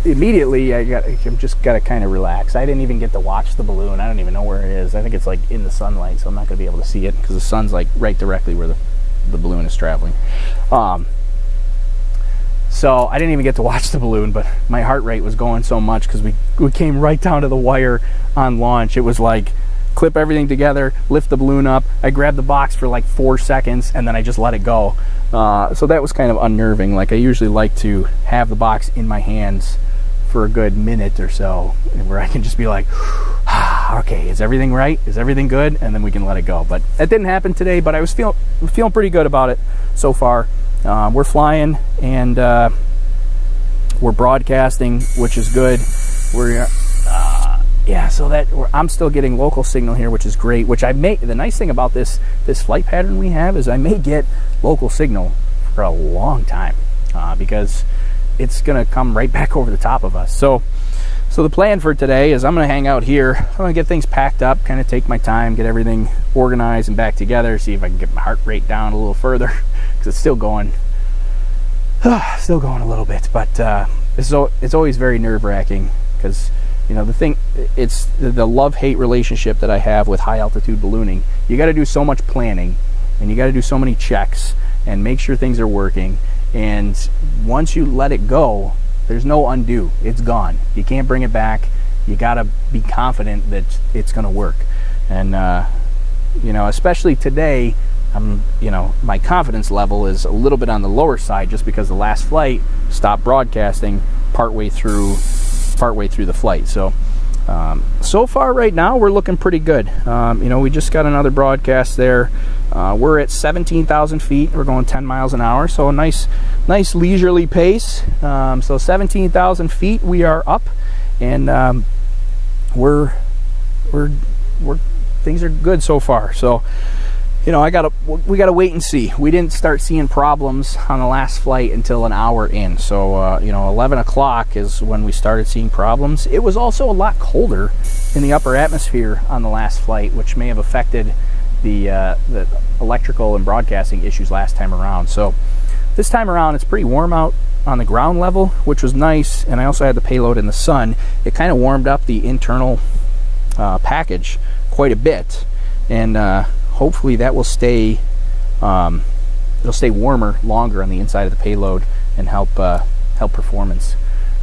immediately I got I'm just got to kind of relax. I didn't even get to watch the balloon. I don't even know where it is. I think it's like in the sunlight, so I'm not going to be able to see it because the sun's like right directly where the the balloon is traveling. Um, so I didn't even get to watch the balloon, but my heart rate was going so much because we we came right down to the wire on launch. It was like clip everything together, lift the balloon up. I grabbed the box for like four seconds and then I just let it go. Uh, so that was kind of unnerving. Like I usually like to have the box in my hands for a good minute or so where I can just be like, [SIGHS] okay, is everything right? Is everything good? And then we can let it go. But that didn't happen today, but I was feeling, feeling pretty good about it so far. Uh, we're flying and uh, we're broadcasting, which is good. We're, uh, yeah, so that I'm still getting local signal here, which is great. Which I may, the nice thing about this, this flight pattern we have is I may get local signal for a long time uh, because it's going to come right [LAUGHS] back over the top of us. So, so the plan for today is I'm going to hang out here. I'm going to get things packed up, kind of take my time, get everything organized and back together, see if I can get my heart rate down a little further [LAUGHS] because it's still going, [SIGHS] still going a little bit. But uh, it's it's always very nerve wracking because you know the thing it's the love hate relationship that I have with high altitude ballooning. You got to do so much planning, and you got to do so many checks and make sure things are working and once you let it go, there's no undo. It's gone. You can't bring it back. You got to be confident that it's going to work. And uh, you know, especially today, I'm you know my confidence level is a little bit on the lower side just because the last flight stopped broadcasting partway through partway through the flight. So. Um, so far, right now, we're looking pretty good. Um, you know, we just got another broadcast there. Uh, we're at 17,000 feet. We're going 10 miles an hour, so a nice, nice leisurely pace. Um, so 17,000 feet, we are up, and um, we're we're we're things are good so far. So you know, I gotta we gotta wait and see. We didn't start seeing problems on the last flight until an hour in. So uh, you know, 11 o'clock is when we started seeing problems. It was also a lot colder in the upper atmosphere on the last flight, which may have affected the uh, the electrical and broadcasting issues last time around. So this time around, it's pretty warm out on the ground level, which was nice. And I also had the payload in the sun. It kind of warmed up the internal uh, package quite a bit, and uh, hopefully that will stay um, it'll stay warmer longer on the inside of the payload and help uh, help performance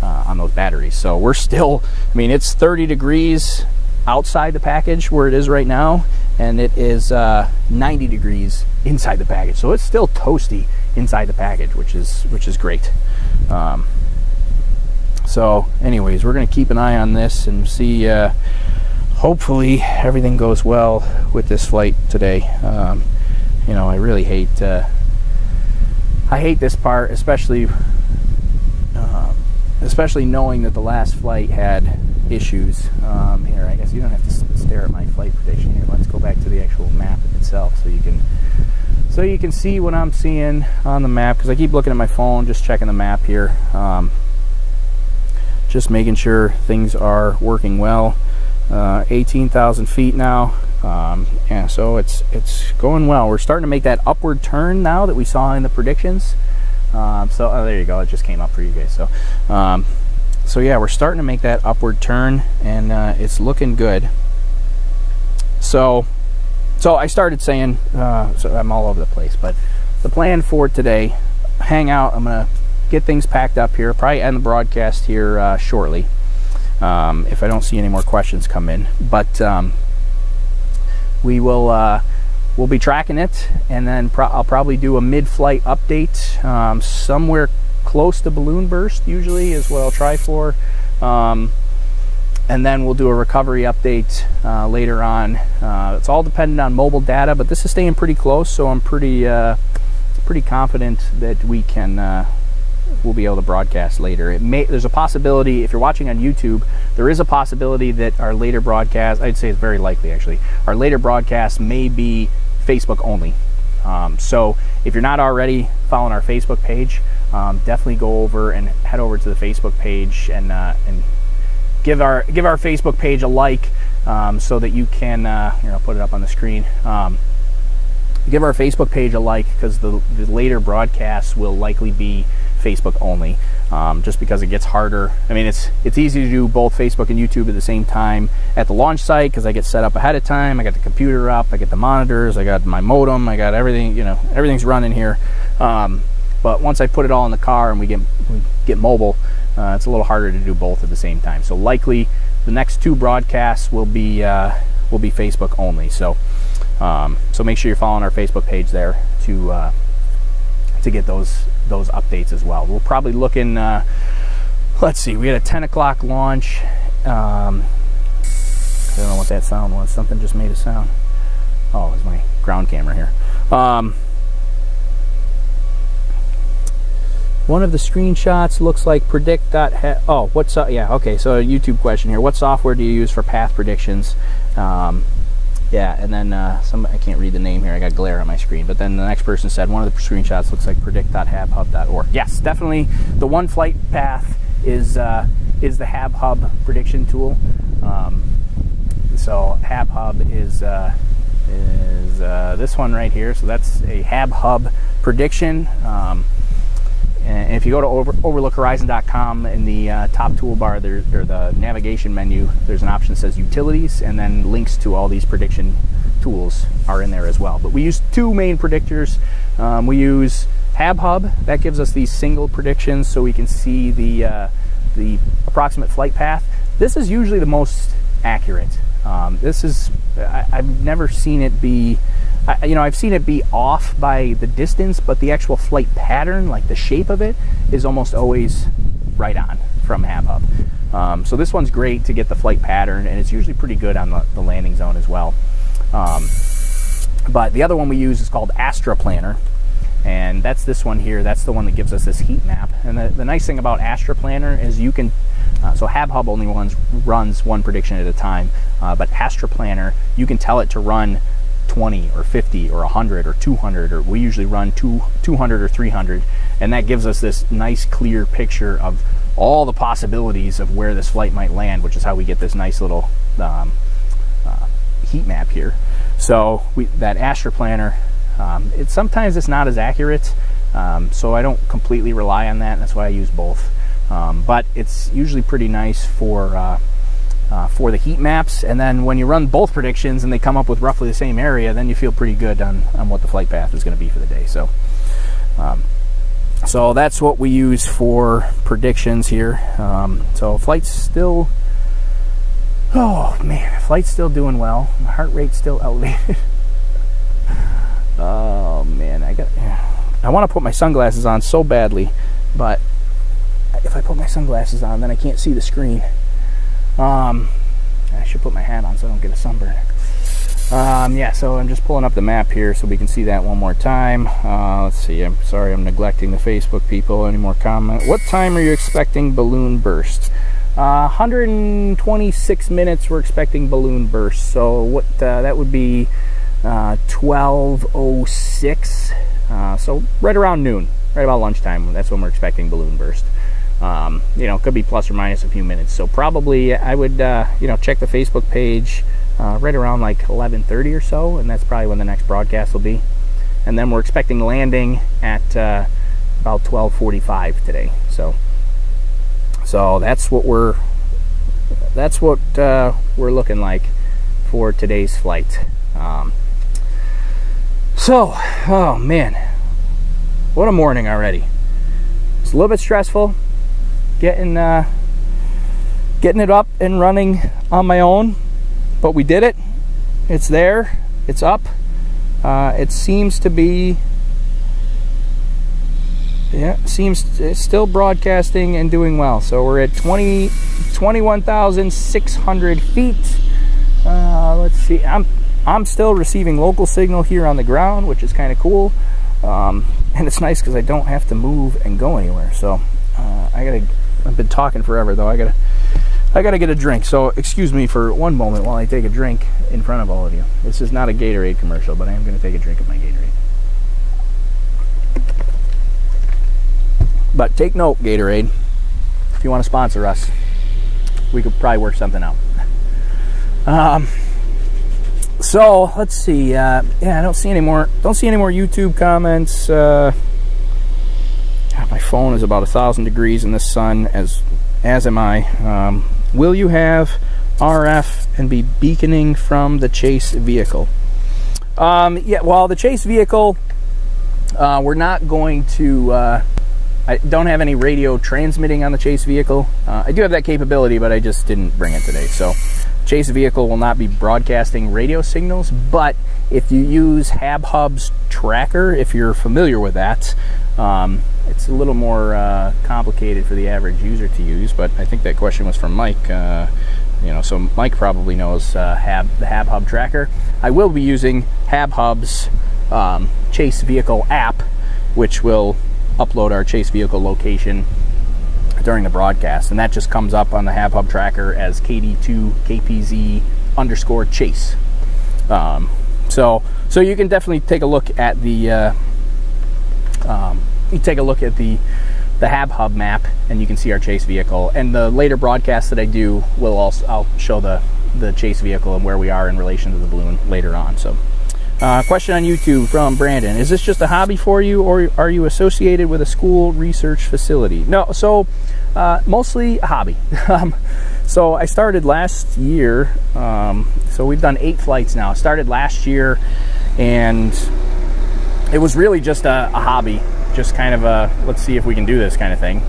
uh, on those batteries. So we're still, I mean, it's 30 degrees outside the package where it is right now, and it is uh, 90 degrees inside the package. So it's still toasty inside the package, which is which is great. Um, so, anyways, we're going to keep an eye on this and see uh, hopefully everything goes well with this flight today. Um, you know, I really hate uh, I hate this part, especially uh, especially knowing that the last flight had issues. Um, here, I guess you don't have to stare at my flight prediction here. Let's go back to the actual map itself, so you can so you can see what I'm seeing on the map. Because I keep looking at my phone, just checking the map here, um, just making sure things are working well uh, 18,000 feet now. Um, yeah, so it's it's going well. We're starting to make that upward turn now that we saw in the predictions. Um, so oh, there you go. It just came up for you guys. So um, so yeah, we're starting to make that upward turn, and uh, it's looking good. So so I started saying, uh, so I'm all over the place, but the plan for today, hang out. I'm gonna get things packed up here. Probably end the broadcast here uh, shortly um, if I don't see any more questions come in. But um, we will uh, we'll be tracking it, and then pro I'll probably do a mid-flight update um, somewhere close to balloon burst. Usually is what I'll try for. Um, and then we'll do a recovery update uh, later on. Uh, it's all dependent on mobile data, but this is staying pretty close, so I'm pretty uh, pretty confident that we can uh, we'll be able to broadcast later. It may there's a possibility if you're watching on YouTube, there is a possibility that our later broadcast, I'd say it's very likely actually, our later broadcast may be Facebook only. Um, so if you're not already following our Facebook page, um, definitely go over and head over to the Facebook page and uh, and give our give our Facebook page a like um, so that you can uh, here I'll put it up on the screen. Um, give our Facebook page a like because the, the later broadcasts will likely be Facebook only, um, just because it gets harder. I mean, it's it's easy to do both Facebook and YouTube at the same time at the launch site because I get set up ahead of time. I got the computer up, I get the monitors, I got my modem, I got everything. You know, everything's running here. Um, but once I put it all in the car and we get we get mobile, uh, it's a little harder to do both at the same time. So likely the next two broadcasts will be uh, will be Facebook only. So um, so make sure you're following our Facebook page there to uh, to get those those updates as well. We'll probably look in. Uh, let's see, we had a 10 o'clock launch. Um, I don't know what that sound was. Something just made a sound. Oh, it was my ground camera here. Um, one of the screenshots looks like predict. Oh, what's up? Yeah, okay. So a YouTube question here. What software do you use for path predictions? Um, yeah, and then uh, some I can't read the name here. I got glare on my screen. But then the next person said one of the screenshots looks like predict.habhub.org. Yes, definitely. The one flight path is uh, is the HabHub prediction tool. Um, so HabHub is uh, is uh, this one right here. So that's a HabHub prediction. Um, and if you go to over, overlookhorizon.com in the uh, top toolbar, there, or the navigation menu, there's an option that says utilities, and then links to all these prediction tools are in there as well. But we use two main predictors. Um, we use HabHub, that gives us these single predictions so we can see the, uh, the approximate flight path. This is usually the most accurate. Um, this is, I, have never seen it be, I, you know, I've seen it be off by the distance, but the actual flight pattern, like the shape of it, is almost always right on from HabHub. Um, so this one's great to get the flight pattern, and it's usually pretty good on the, the landing zone as well. Um, but the other one we use is called Astra Planner, and that's this one here. That's the one that gives us this heat map. And the, the nice thing about Astra Planner is you can, uh, so HabHub only runs, runs one prediction at a time, uh, but Astra Planner, you can tell it to run 20 or 50 or 100 or 200, or we usually run two, 200 or 300, and that gives us this nice clear picture of all the possibilities of where this flight might land, which is how we get this nice little um, uh, heat map here. So we, that Astra Planner, um, it sometimes it's not as accurate, um, so I don't completely rely on that. that's why I use both. Um, but it's usually pretty nice for uh, uh, for the heat maps. And then when you run both predictions and they come up with roughly the same area, then you feel pretty good on, on what the flight path is going to be for the day. So, um, so that's what we use for predictions here. Um, so flight's still, oh man, flight's still doing well. My heart rate's still elevated. [LAUGHS] oh man, I got, [SIGHS] I want to put my sunglasses on so badly, but if I put my sunglasses on, then I can't see the screen. Um, I should put my hat on so I don't get a sunburn. Um, yeah, so I'm just pulling up the map here so we can see that one more time. Uh, let's see, I'm sorry I'm neglecting the Facebook people. Any more comment? What time are you expecting balloon burst? Uh, 126 minutes we're expecting balloon burst. So what uh, that would be uh, 1206. Uh, so right around noon, right about lunchtime. That's when we're expecting balloon burst. Um, you know, could be plus or minus a few minutes. So probably I would, uh, you know, check the Facebook page uh, right around like 11:30 or so, and that's probably when the next broadcast will be. And then we're expecting landing at uh, about 12:45 today. So, so that's what we're that's what uh, we're looking like for today's flight. Um, so, oh man, what a morning already. It's a little bit stressful getting uh, getting it up and running on my own, but we did it. It's there. It's up. Uh, it seems to be yeah seems still broadcasting and doing well so we're at 20 21,600 feet uh, let's see I'm I'm still receiving local signal here on the ground which is kind of cool um, and it's nice because I don't have to move and go anywhere so uh, I gotta I've been talking forever though. I gotta I gotta get a drink. So excuse me for one moment while I take a drink in front of all of you. This is not a Gatorade commercial, but I am gonna take a drink of my Gatorade. But take note, Gatorade. If you want to sponsor us, we could probably work something out. [LAUGHS] Um, so let's see. Uh, yeah, I don't see any more. Don't see any more YouTube comments. Uh, my phone is about a thousand degrees in the sun, as as am I. Um, will you have RF and be beaconing from the chase vehicle? Um, yeah, well, the chase vehicle, uh, we're not going to. Uh, I don't have any radio transmitting on the chase vehicle. Uh, I do have that capability, but I just didn't bring it today. So, chase vehicle will not be broadcasting radio signals, but if you use HabHub's tracker, if you're familiar with that, um, it's a little more uh, complicated for the average user to use, but I think that question was from Mike. Uh, you know, so Mike probably knows uh, Hab, the HabHub tracker. I will be using HabHub's um, Chase Vehicle app, which will upload our Chase Vehicle location during the broadcast, and that just comes up on the HabHub tracker as KD2 KPZ underscore Chase. Um, so, so you can definitely take a look at the uh, um, you take a look at the the HabHub map and you can see our chase vehicle. And the later broadcast that I do will also I'll show the the chase vehicle and where we are in relation to the balloon later on. So. Uh, question on YouTube from Brandon. Is this just a hobby for you or are you associated with a school research facility? No, so uh, mostly a hobby. [LAUGHS] Um, so I started last year. Um, so we've done eight flights now. started last year and it was really just a, a hobby just kind of a let's see if we can do this kind of thing.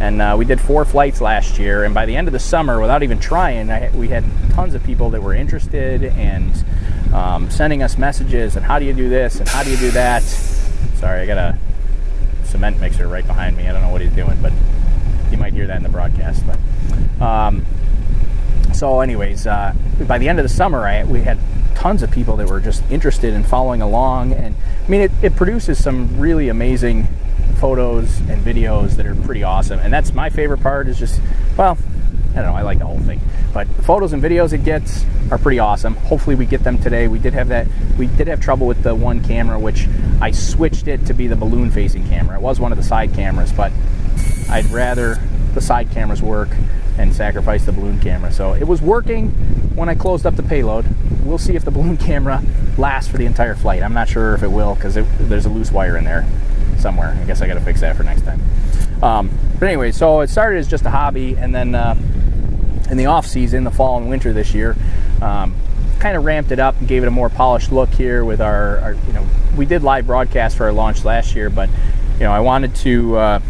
And uh, we did four flights last year, and by the end of the summer, without even trying, I, we had tons of people that were interested and um, sending us messages and how do you do this and how do you do that. Sorry, I got a cement mixer right behind me. I don't know what he's doing, but you might hear that in the broadcast. But um, so, anyways, uh, by the end of the summer, I, we had tons of people that were just interested in following along, and I mean, it, it produces some really amazing photos and videos that are pretty awesome. And that's my favorite part. Is just well, I don't know. I like the whole thing, but the photos and videos it gets are pretty awesome. Hopefully, we get them today. We did have that. We did have trouble with the one camera, which I switched it to be the balloon-facing camera. It was one of the side cameras, but I'd rather the side cameras work and sacrifice the balloon camera. So it was working when I closed up the payload. We'll see if the [LAUGHS] balloon camera lasts for the entire flight. I'm not sure if it will because there's a loose wire in there somewhere. I guess I got to fix that for next time. Um, but anyway, so it started as just a hobby, and then uh, in the off season, the fall and winter this year, um, kind of ramped it up and gave it a more polished look here with our, our, you know, we did live broadcast for our launch last year, but you know, I wanted to, uh,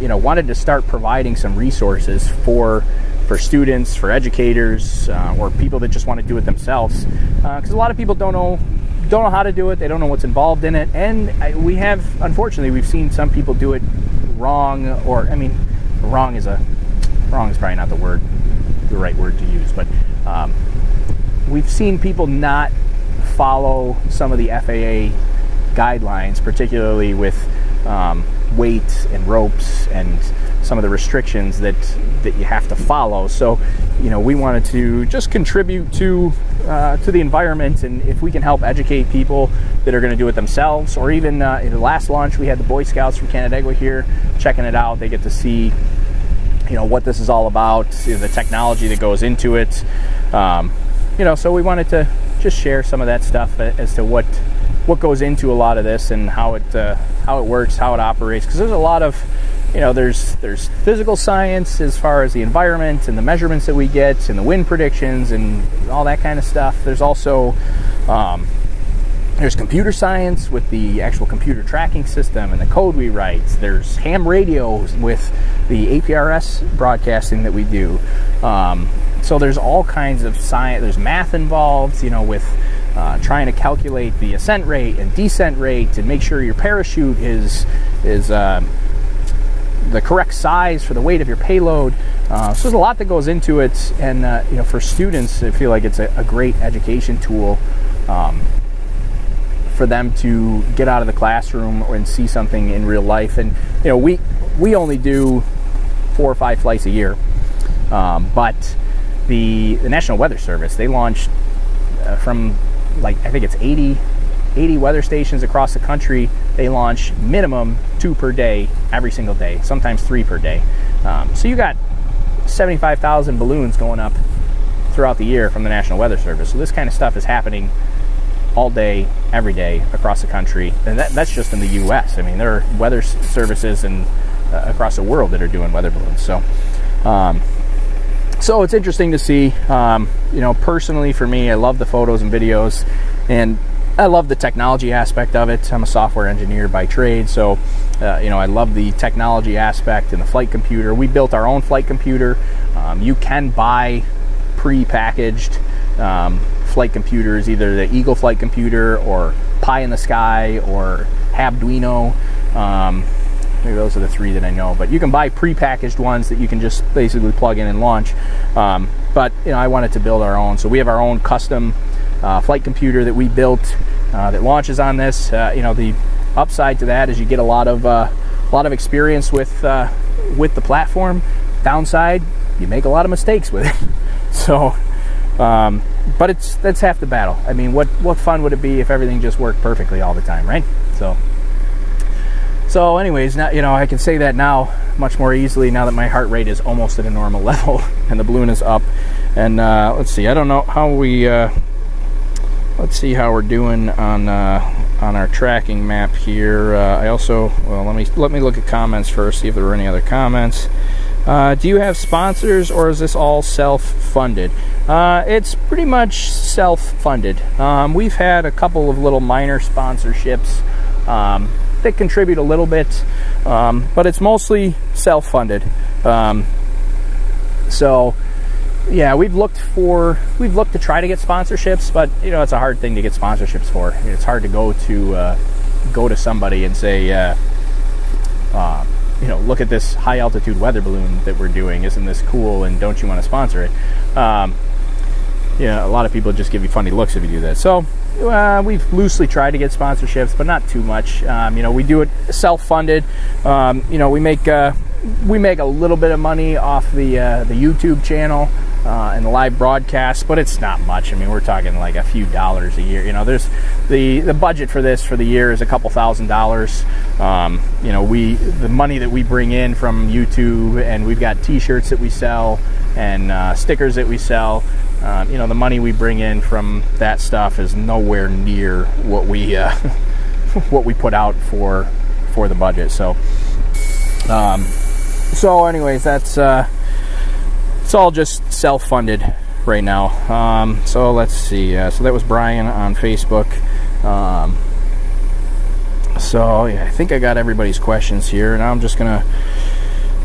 you know, wanted to start providing some resources for for students, for educators, uh, or people that just want to do it themselves, because uh, a lot of people don't know don't know how to do it. They don't know what's involved in it, and I, we have, unfortunately, we've seen some people do it wrong, or I mean, wrong is a wrong is probably not the word the right word to use, but um, we've seen people not follow some of the FAA guidelines, particularly with um, weight and ropes and some of the restrictions that that you have to follow. So, you know, we wanted to just contribute to uh, to the environment, and if we can help educate people that are going to do it themselves, or even uh, in the last launch, we had the Boy Scouts from Canandaigua here checking it out. They get to see you know what this is all about, you know, the technology that goes into it. Um, you know, so we wanted to just share some of that stuff as to what what goes into a lot of this and how it uh, how it works, how it operates. Because there's a lot of you know there's there's physical science as far as the environment and the measurements that we get and the wind predictions and all that kind of stuff. There's also um, there's computer science with the actual computer tracking system and the code we write. There's ham radios with the APRS broadcasting that we do. Um, so there's all kinds of science. There's math involved, you know, with uh, trying to calculate the ascent rate and descent rate and make sure your parachute is is uh, the correct size for the weight of your payload. Uh, so there's a lot that goes into it, and uh, you know, for students, I feel like it's a, a great education tool. Um, for them to get out of the classroom and see something in real life. And you know, we we only do four or five flights a year, um, but the the National Weather Service they launched uh, from like I think it's 80 80 weather stations across the country. They launch minimum two per day every single day, sometimes three per day. Um, so you got 75,000 balloons going up throughout the year from the National Weather Service. So this kind of stuff is happening all day, every day across the country, and that, that's just in the U.S. I mean, there are weather services and uh, across the world that are doing weather balloons. So, um, so it's interesting to see. Um, you know, personally for me, I love the photos and videos, and I love the technology aspect of it. I'm a software engineer by trade, so uh, you know I love the technology aspect and the flight computer. We built our own flight computer. Um, you can buy pre-packaged um, flight computers, either the Eagle flight computer or Pi in the Sky or Habduino. Um, maybe those are the three that I know. But you can buy pre-packaged ones that you can just basically plug in and launch. Um, but you know, I wanted to build our own, so we have our own custom uh, flight computer that we built uh, that launches on this. Uh, you know, the upside to that is you get a lot of uh, a lot of experience with uh, with the platform. Downside, you make a lot of mistakes with it. [LAUGHS] so um, but it's that's half the battle. I mean, what what fun would it be if everything just worked perfectly all the time, right? So, so anyways, now you know I can say that now much more easily now that my heart rate is almost at a normal [LAUGHS] level and the balloon is up. And uh, let's see, I don't know how we. Uh, let's see how we're doing on uh, on our tracking map here. Uh, I also well let me let me look at comments first, see if there were any other comments. Uh, do you have sponsors or is this all self-funded? Uh, it's pretty much self-funded. Um, we've had a couple of little minor sponsorships um, that contribute a little bit, um, but it's mostly self-funded. Um, so yeah, we've looked for we've looked to try to get sponsorships, but you know it's a hard thing to get sponsorships for. It's hard to go to uh, go to somebody and say, uh, uh, you know, look at this high altitude weather balloon that we're doing. Isn't this cool? And don't you want to sponsor it? Um, yeah, a lot of people just give you funny looks if you do that. So uh, we've loosely tried to get sponsorships, but not too much. Um, you know, we do it self-funded. Um, you know, we make uh, we make a little bit of money off the uh, the YouTube channel uh, and the live broadcasts, but it's not much. I mean, we're talking like a few dollars a year. You know, there's the the budget for this for the year is a couple thousand dollars. Um, you know, we the money that we bring in from YouTube, and we've got T-shirts that we sell and uh, stickers that we sell. Um, you know, the money we bring in from that stuff is nowhere near what we uh, [LAUGHS] what we put out for for the budget. So, um, so anyways, that's uh, it's all just self-funded right now. Um, so let's see. Uh, so that was Brian on Facebook. Um, so yeah, I think I got everybody's questions here, and I'm just gonna.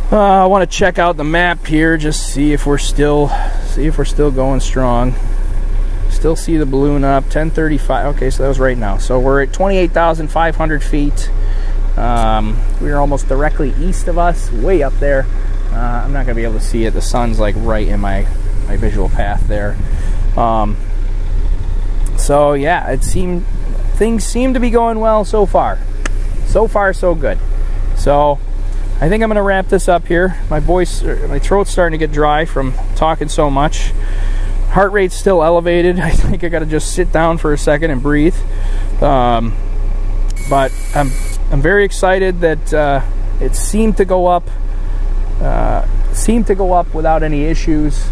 Uh, I want to check out the map here, just see if we're still see if we're still going strong. Still see the balloon up, 1035. Okay, so that was right now. So we're at 28,500 feet. Um, we are almost directly east of us, way up there. Uh, I'm not going to be able to see it. The sun's like right in my, my visual path there. Um, so yeah, it seemed things seem to be going well so far. So far, so good. So I think I'm going to wrap this up here. My voice, er, my throat's starting to get dry from talking so much. Heart rate's still elevated. [LAUGHS] I think I got to just sit down for a second and breathe. Um, but I'm I'm very excited that uh, it seemed to go up uh, seemed to go up without any issues.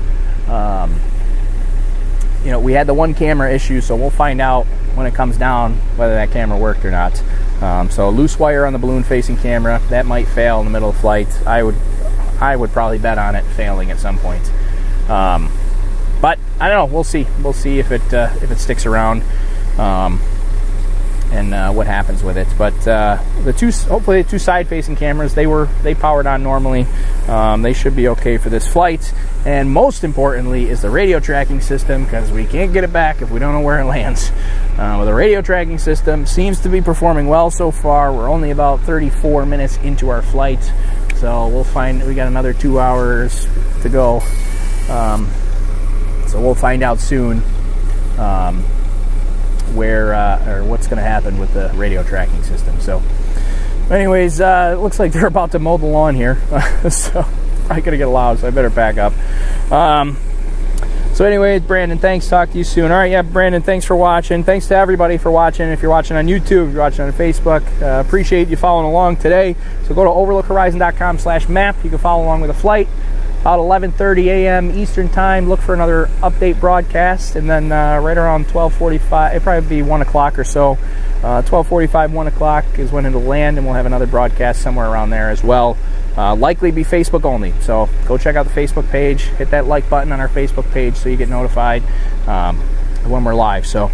Um, you know, we had the one camera issue, so we'll find out when it comes down whether that camera worked or not. Um, so loose wire on the balloon facing camera that might fail in the middle of flight. I would, I would probably bet on it failing at some point. Um, but I don't know. We'll see. We'll see if it uh, if it sticks around. Um, and uh, what happens with it. But uh, the two, hopefully, the two side-facing cameras, they were they powered on normally. Um, they should be okay for this flight. And most importantly, is the radio tracking system because we can't get it back if we don't know where it lands. Uh, the radio tracking system, seems to be performing well so far. We're only about 34 minutes into our flight, so we'll find we got another two hours to go. Um, so we'll find out soon. Um, where uh, or what's going to happen with the radio tracking system. So, anyways, uh, it looks like they're [LAUGHS] about to mow the lawn here, [LAUGHS] so I'm gonna get loud. So I better back up. Um, so, anyways, Brandon, thanks. Talk to you soon. All right, yeah, Brandon, thanks for watching. Thanks to everybody for watching. If you're watching on YouTube, if you're watching on Facebook, uh, appreciate you following along today. So go to overlookhorizon.com/map. You can follow along with the flight about 11:30 a.m. Eastern Time. Look for another update broadcast, and then uh, right around 12:45, it probably be one o'clock or so. 12:45, uh, one o'clock is when it'll land, and we'll have another broadcast somewhere around there as well. Uh, likely be Facebook only. So go check out the Facebook page. Hit that like button on our Facebook page so you get notified um, when we're live. So.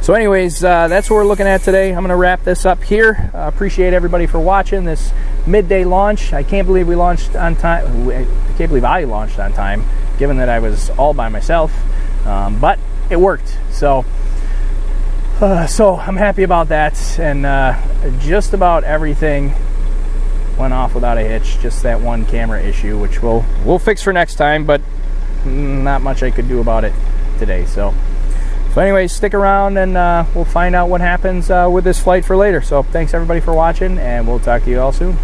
So anyways, uh, that's what we're looking at today. I'm going to wrap this up here. Uh, appreciate everybody for watching this midday launch. I can't believe we launched on time. I can't believe I launched on time, given that I was all by myself. Um, but it worked. So, uh, so I'm happy about that. And uh, just about everything went off without a hitch. Just that one camera issue, which we'll we'll fix for next time. But not much I could do about it today. So. So anyways, stick around and uh, we'll find out what happens uh, with this flight for later. So thanks everybody for watching and we'll talk to you all soon.